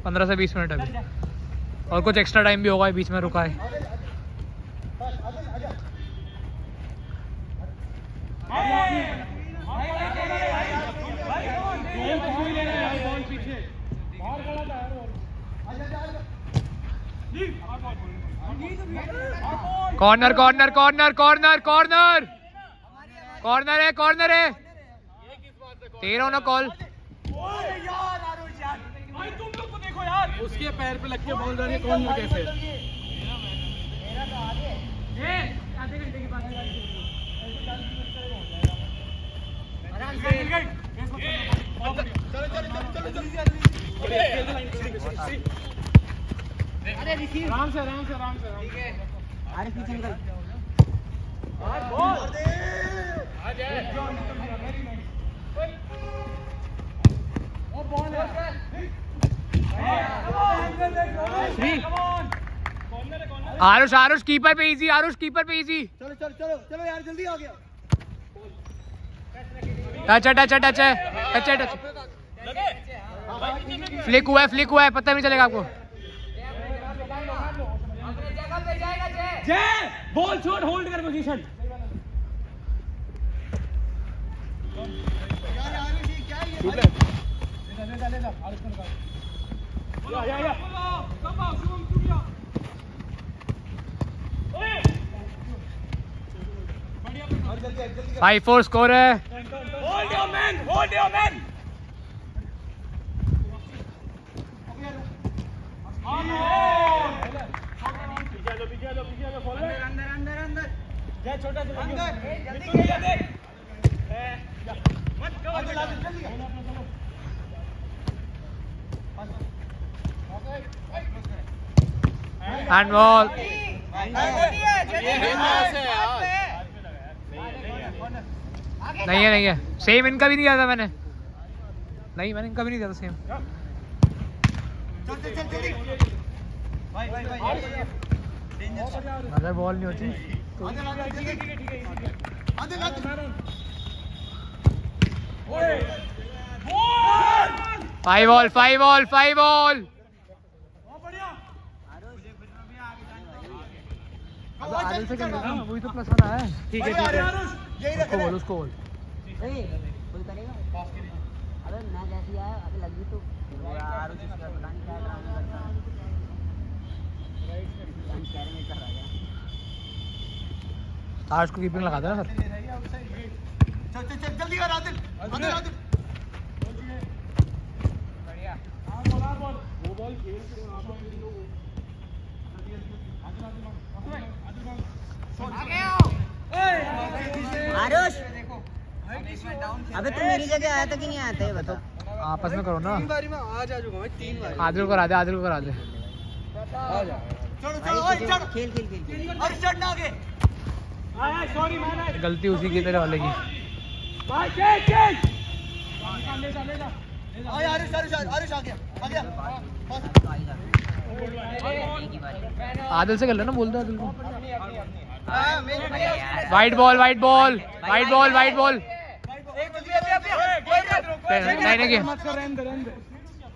पंद्रह से बीस मिनट अभी। और कुछ एक्स्ट्रा टाइम भी होगा बीच में रुका है। Corner corner corner corner corner corner है कॉर्नर है। तेरह ना कॉल।
भाई तुम लोग को देखो यार
उसके पैर पे लग के बॉल जा रही है कौन कैसे
आधे घंटे के बाद आराम से आराम से आराम से आराम से
अरे पीछे निकल।
आरुष आरुष कीपर पे इजी आरुष कीपर पे इजी
चलो चलो चलो चलो यार जल्दी आ गया।
टच है टच है टच है टच है टच फ्लिक हुआ है फ्लिक हुआ है पता नहीं चलेगा आपको।
जय! बॉल छोड़ होल्ड कर पोजीशन या या या
फाइव फोर स्कोर है
hold your man hold your man
अंदर अंदर अंदर
जय छोटा सा
अंदर जल्दी
देख
हैंड बॉल नहीं है नहीं है सेम इनका भी नहीं किया था मैंने नहीं मैंने इनका भी नहीं किया था सेम
चल चल चल जल्दी भाई भाई भाई
बॉल नहीं होती five ball five ball five ball Adil से वही तो प्लस है
है ठीक है।
उसको उसको बोल
कोई करेगा मैं जैसी आया अबे लगी तो यार पता नहीं क्या ड्रामा करता है कह रहे नहीं कर रहा है
आज को कीपिंग लगा देना सर
चल चल चल जल्दी कर आदिल आदिल आदिल
वो बॉल खेल के वहाँ पर इन लोगों
आरुष! अबे तू मेरी जगह आया था कि नहीं आया था ये बता।
आपस में करो ना।
तीन बारी में आज आ जाऊँगा मैं तीन बारी।
आदिल को करा दे आदिल को करा दे।
आ जा।
चलो चलो ओए चढ़ खेल खेल खेल खेल और चढ़ ना आगे
आया सॉरी मैन आया
गलती उसी की तरह वाले की
भाई चेंज चेंज ले जा ले जा
ओए आरुष आरुष आरुष आ गया आ गया
आदिल से कर लेना बोल दो आदिल को white ball white ball white ball white ball नहीं नहीं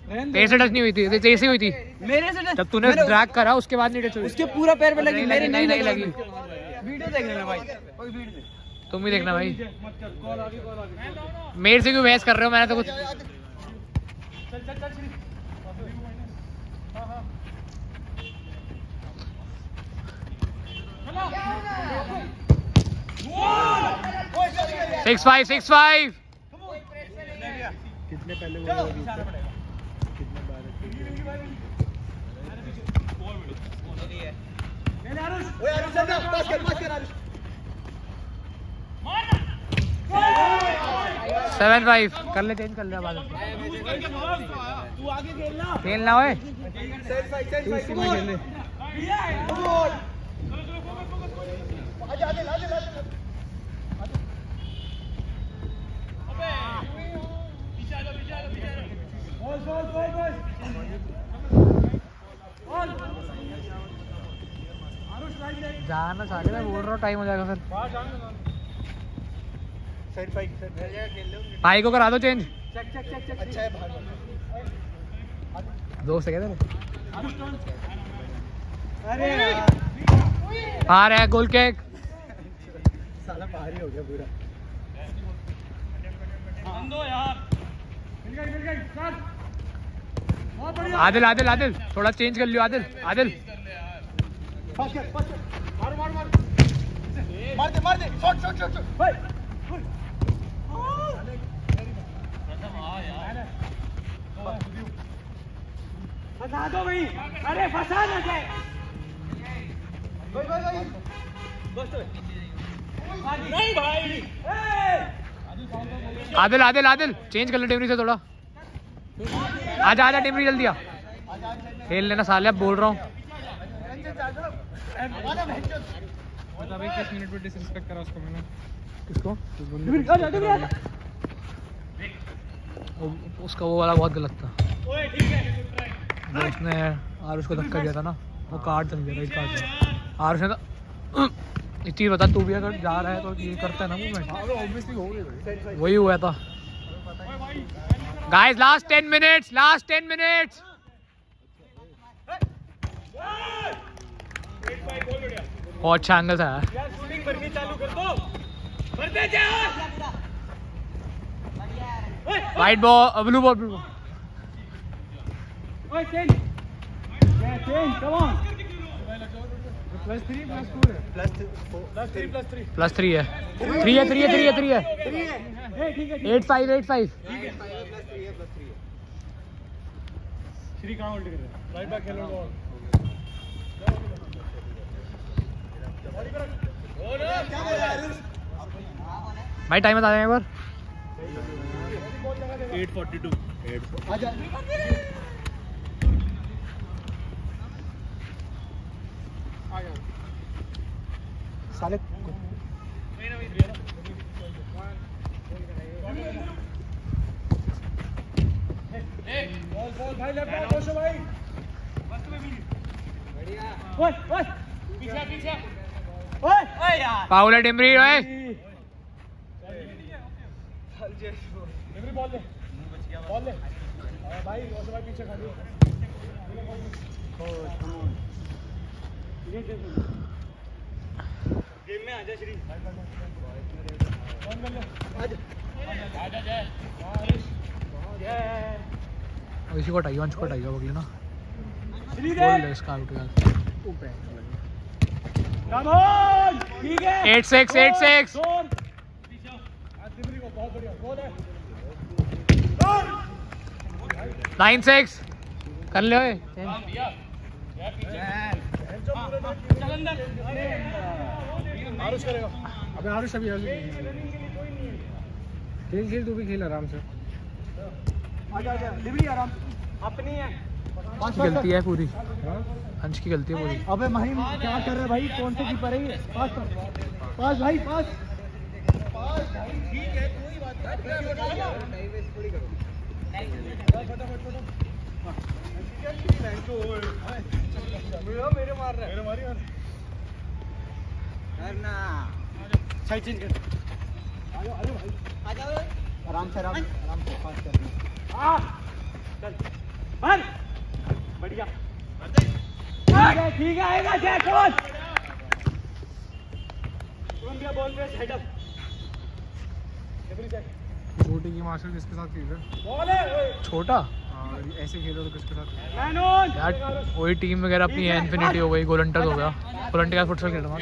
तेरे से टच नहीं हुई थी तेरे से हुई थी।
मेरे से
जब तूने ड्रैग करा उसके बाद नहीं टच हुई।
उसके पूरा पैर पे लगी मेरे नहीं
नहीं
लगी।
लगी।
वीडियो देख लेना भाई। कोई वीडियो
तुम भी देखना भाई।
मत कर कॉल आ गई कॉल आ गई
मेरे से क्यों बहस कर रहे हो? मैंने तो कुछ
चल चल चल Shri
six five six five
कितने पहले वो कितने
सेवन फाइव कर ले चेंज कर ले बाद
खेलना
खेलना जाना चाह मैं बोल रहा हूँ टाइम हो जाएगा फिर। भाई को करा दो change
check check check check
अच्छा है
है तेरे?
आरुष टर्न अरे यार।
बाहर है गोल केक
साला बाहर ही हो गया पूरा।
यार। मिल मिल गई स्टार्ट
आदिल आदिल आदिल थोड़ा चेंज कर लियो आदिल आदिल।
फास्ट कर फास्ट कर मारो मारो मारो। मार दे मार दे। शॉट शॉट शॉट शॉट भाई। फंसा दो भाई। अरे फंसा ना जाए। भाई भाई भाई। नहीं भाई।
आदिल आदिल आदिल चेंज कर लो टेमरी से थोड़ा। आजा आजा टेमरी जल्दी आ। खेल लेना साले अब बोल रहा हूँ।
बता भाई किस मिनट पे डिसरिस्पेक्ट करा उसको मैंने।
किसको? उसका वो वाला बहुत गलत था। उसने आरुष को धक्का दिया था ना वो कार्ड चल गया कार्ड था आरुष ने तो चीज़ बता तू भी अगर जा रहा है तो ये करता है ना मूवमेंट
ऑब्वियसली
वही हुआ था। Guys last ten minutes last ten minutes बहुत अच्छा एंगल था white ball blue ball blue
plus three plus है।
प्लस प्लस 3 प्लस
थ्री है। थ्री है थ्री है थ्री है थ्री है।
है
eight five eight five
three कहाँ उल्टी कर रहे हैं राइट बैक खेलो बॉल
भाई टाइम बता दें एक बार
842
आजा साले
बॉल बॉल भाई लेफ़्ट बैक कोशो भाई
ओए ओए पीछे पीछे ओए ओए यार
पाउला डिमरी ओए।
एवरी बॉल ले बॉल ले भाई भाई पीछे खा
गेम में आजा श्री
इसी को हटाइए अंश को हटाइए बगले ना।
श्री
बोल इसका आउट यार। एट सिक्स एट सिक्स
है
नाइन सिक्स कर ले ओए।
आरुष करेगा अबे आरुष अभी खेल खेल तू भी खेल आराम से।
आजा आजा डिबरी आराम अपनी है।
की गलती है पूरी। अंश की गलती है पूरी।
अबे महिम क्या कर रहे भाई? कौन से कीपर है ये? पास पास भाई पास। मेरे मार रहा
मेरे मारी यार
करना साइड चेंज कर आराम से आराम आराम से पास कर। आ! चल। मार बढ़िया। ठीक है ठीक आएगा जय कौन तुम बॉल पे हेड अप
छोटी की मार्शल किसके साथ खेल रहे
है?
छोटा?
हाँ ऐसे खेलो तो किसके साथ
यार वही टीम वगैरह अपनी है इन्फिनिटी हो गई गोलंटर हो गया। गोलंटर का फुटसॉल खेल रहा हूँ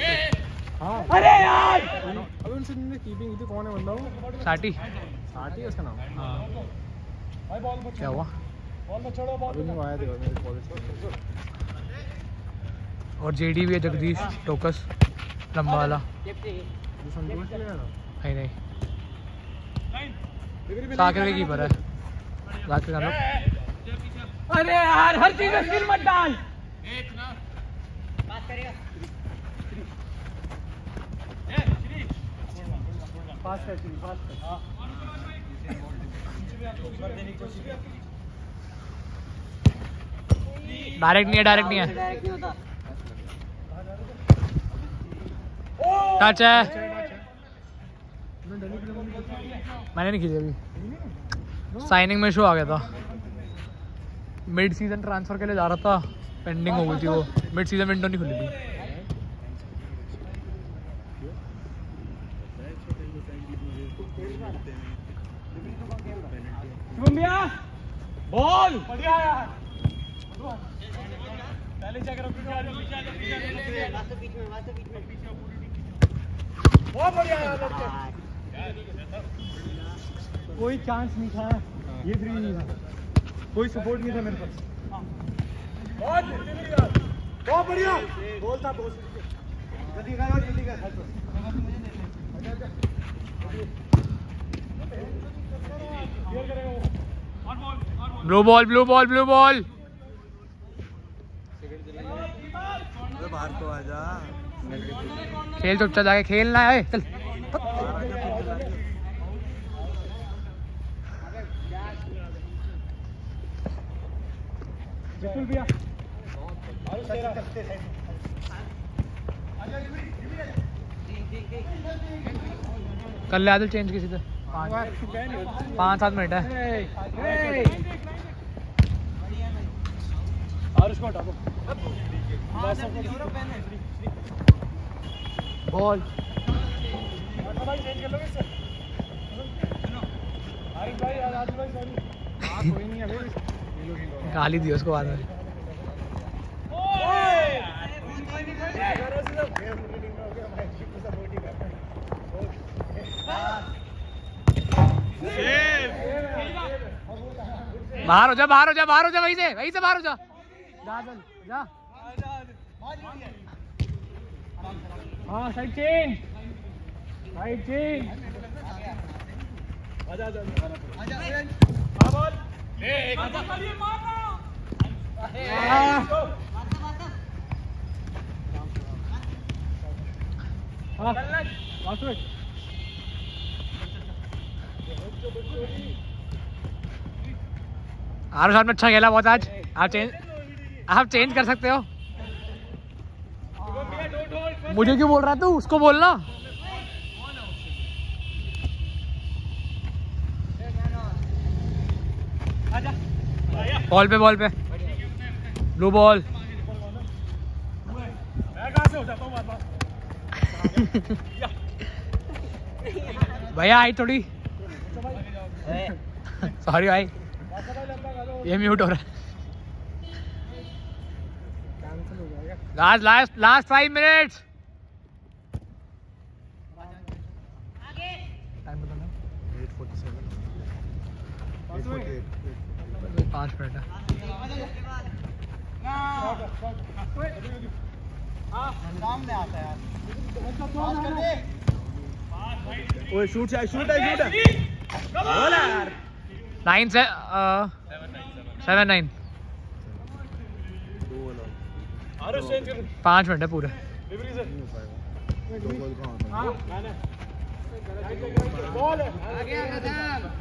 हाँ।
अरे यार!
अभी उनसे जिनने कीपिंग की थी कौन है बंदा वो?
साटी
साठ उसका नाम।
हाँ।
भाई बॉल मत
क्या हुआ? और जेडी भी है जगदीश टोकस लंबा वाला
जो ना?
नहीं नहीं। साकिर का कीपर है। साकिर का
अरे यार हर चीज़ में स्किल मत डाल। पास कर श्री, पास कर।
डायरेक्ट नहीं है डायरेक्ट नहीं है। टच है। मैंने नहीं खींची अभी। साइनिंग में शो आ गया था। मिड सीज़न ट्रांसफ़र के लिए जा रहा था। पेंडिंग हो गई थी वो। मिड सीज़न विंडो नहीं खुली थी।
शुभम बॉल। बढ़िया यार।
पहले चेक करो पीछे आ जाओ पीछे आ जाओ पीछे आ जाओ
वास्तव बीच में वास्तव बीच में।
बहुत बढ़िया यार लड़के। कोई चांस नहीं था। ये फ्री नहीं था। कोई सपोर्ट नहीं था मेरे पास। बहुत बढ़िया बहुत बढ़िया। बोल था बोल। जल्दी कर जल्दी कर। Ball ball
blue ball blue ball blue ball
बाहर तो आजा
खेल चुपचाप जाके खेलना है चल।
बिल्कुल भैया और तेरा
कर ले आदिल चेंज किसी से। पाँच सात मिनट है।
और उसको बस
बॉल गाली दी उसको बाद में। बाहर हो जा, बाहर हो जा, बाहर हो जा, वहीं से वहीं से बाहर हो जा। चल जा।
हाँ साइड चेंज साइड चेंज आजा आजा आजा हाँ। बॉल हाँ। लास्ट में
आरो साथ में अच्छा खेला बहुत आज। आप चेंज आप चेंज कर सकते हो। मुझे क्यों बोल रहा तू? उसको बोलना। बॉल पे बॉल पे। ब्लू बॉल भैया आई थोड़ी। सॉरी भाई। ये म्यूट हो रहा है। Last last last five minutes time पाँच मिनट
सामने आता है।
ओए शूट है शूट है शूट है। बोल यार
नाइन से सेवन नाइन
आरो चेंज कर
पाँच मिनट है पूरे
डिबरी से हाँ मैंने बॉल है
आ गया खत्म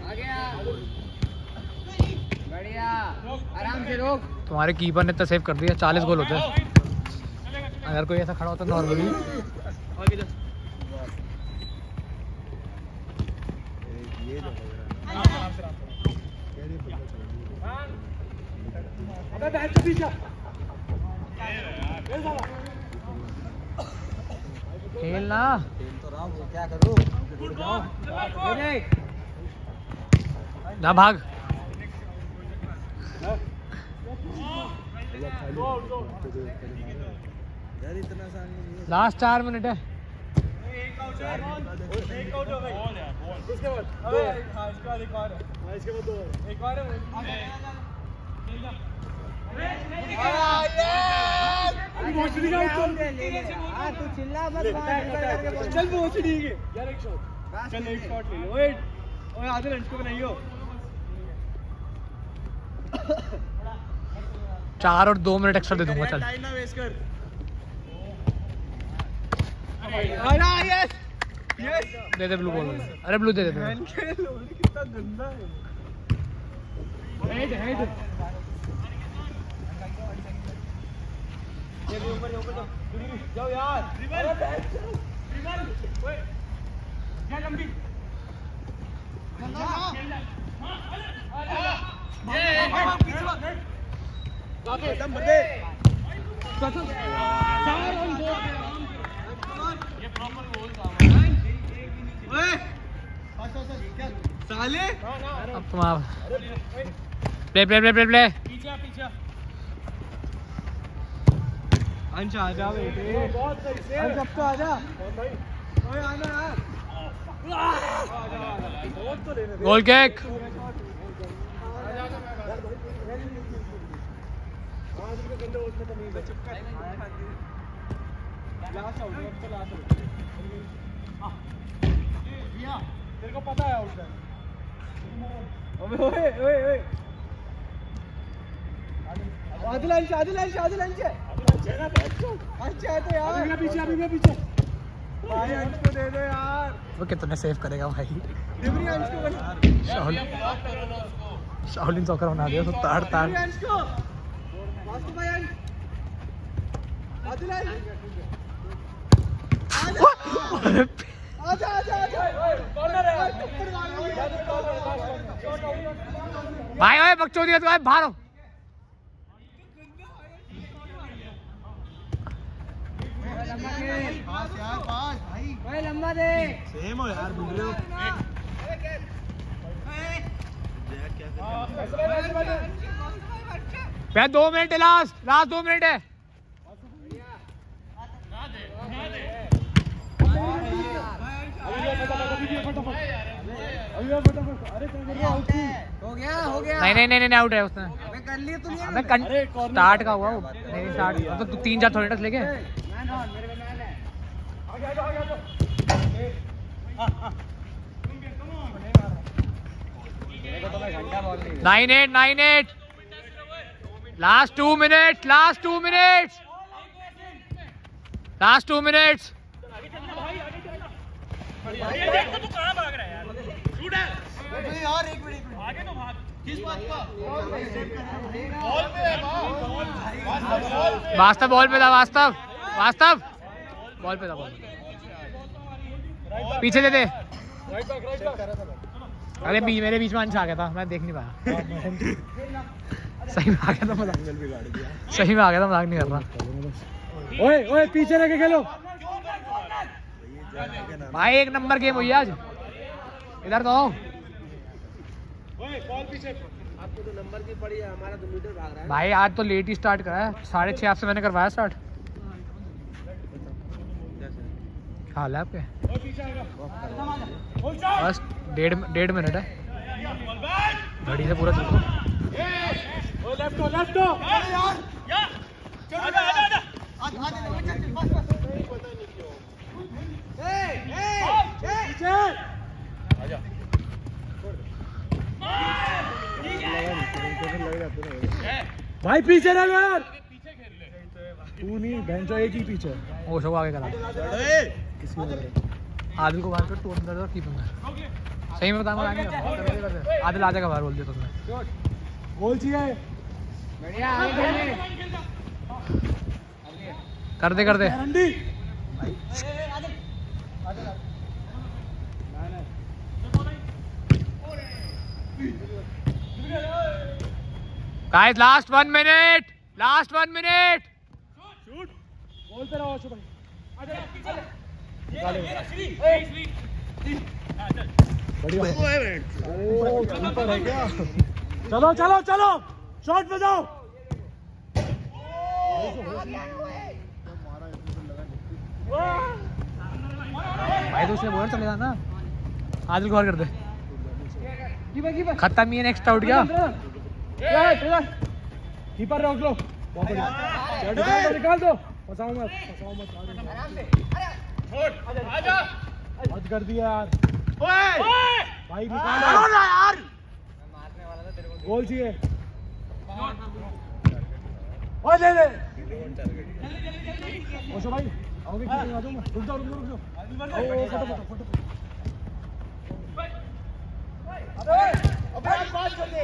आ गया बढ़िया आराम से। रोक
तुम्हारे कीपर ने इतना सेव कर दिया चालीस गोल होते हैं। अगर कोई ऐसा खड़ा होता नॉर्मली
आराम से अबे बैठ के पीछे।
खेलना।
तो रहा क्या करूँ
ना भाग। लास्ट चार मिनट है।
इसके बाद अबे एक है इसके बाद दो एक और है भोसड़ी का चल
तू चिल्ला मत
चल भोसड़ी के यार एक शॉट चल एक शॉट ले लो। ओए ओए आधे लंच को बनाइयो।
चार और दो मिनट एक्स्ट्रा दे दूँगा चल।
टाइम ना वेस्ट कर। अरे यस यस
दे दे ब्लू बॉल अरे ब्लू दे दे। दे
कितना गंदा है। हेड हेड ये भी ऊपर ऊपर जाओ जाओ यार रिवर रिवर ओए जा लंबी खत्म बंदे चार ऑन दो ये प्रॉपर गोल था ओए साले
अब तुम आप play play play play play
पीछे पीछे। अंश आ जा बेटे। बहुत सही अंश अब तो आ जा। ओए आना यार
गोल किक
हाँ तेरे को पता है आउट अबे ओए ओए ओए। आदिल अंश आदिल अंश आदिल अंश अंश है तो यार अभी पीछे अभी पीछे। भाई अंश को दे दो यार।
वो कितने सेव करेगा भाई?
डिबरी अंश को
शाहुल शाहुलिन सॉकर बना दिया तो ताड़ ताड़
अंश को। वास्तु भाई अंश। आदिल अंश आजा आजा आजा कॉर्नर है।
भाई ओए बकचोदी तो भाई बाहर
लंबा दे। सेम हो यार मिल रहे हो।
भैया दो मिनट है लास्ट लास्ट दो मिनट है।
हो गया हो गया
नहीं नहीं नहीं नहीं आउट है उसने।
कर लिया तूने
स्टार्ट का हुआ वो। नहीं स्टार्ट तो तीन चार थोड़ी लेके।
है।
Nine eight nine eight. Last two minute last two minutes. Last two minutes.
यार एक मिनट आगे तो भाग किस बात का
वास्तव बॉल पे था वास्तव। वास्तव? बॉल पे था बॉल पीछे दे दे। अरे बीच मेरे बीच में अंश आ गया था मैं देख नहीं पाया। सही में आ गया था मज़ाक। सही में आ गया था मज़ाक नहीं कर रहा।
ओए ओए पीछे रह के खेलो।
भाई एक नंबर गेम हुई आज। इधर तो
आपको तो नंबर की पड़ी है हमारा तो मीटर भाग रहा
भाई आज तो लेट ही स्टार्ट करा है। साढ़े छः आपसे मैंने करवाया स्टार्ट क्या हाल है आपके। बस डेढ़ डेढ़ मिनट है। घड़ी से पूरा चलो
लेफ़्ट लेफ़्ट भाई पीछे रह यार। तू नहीं बेंचो एक ही पीछे।
ओशो को आगे करा। आदिल को बाहर कर तू अंदर और कीपर में सही में बताऊँगा आगे आदिल आ जाएगा बाहर बोल दिया तुमने।
गोल चाहिए।
बढ़िया कर दे कर दे।
रंडी
guys last one minute last one minute
goal पे रहो चलो चलो चलो। शॉट पे जाओ
भाई तो उसने बोल चले जाना आदिल को कर दे खत्म ही है नेक्स्ट आउट क्या
कीपर रोक लो निकाल दो फंसाओ मत फंसाओ मत हद कर दिया यार। भाई निकालो। यार। गोल चाहिए। ओए दे दे। ओशो भाई आओगे कितने आ जाओ मैं? रुक जाओ रुक जाओ रुक जाओ। आओ, आओ, फटो फटो फटो। अबे अबे बात कर दे।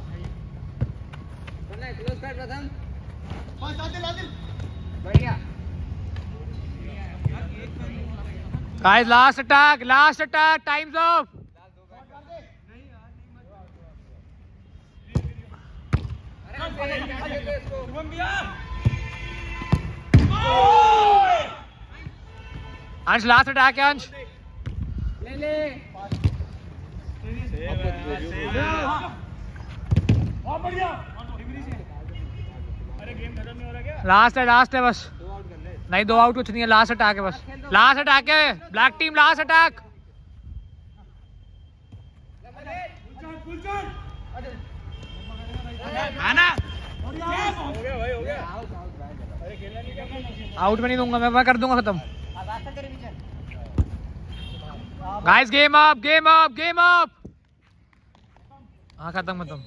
नहीं
guys last attack last attack time's up Ansh last attack है अंश। ले ले। और बढ़िया। लास्ट है लास्ट है बस। नहीं दो आउट कुछ नहीं है लास्ट अटैक है बस। लास्ट अटैक है। Black team last attack out में नहीं दूँगा मैं मैं कर दूँगा खत्म। Guys game up game up game up हाँ खत्म खत्म।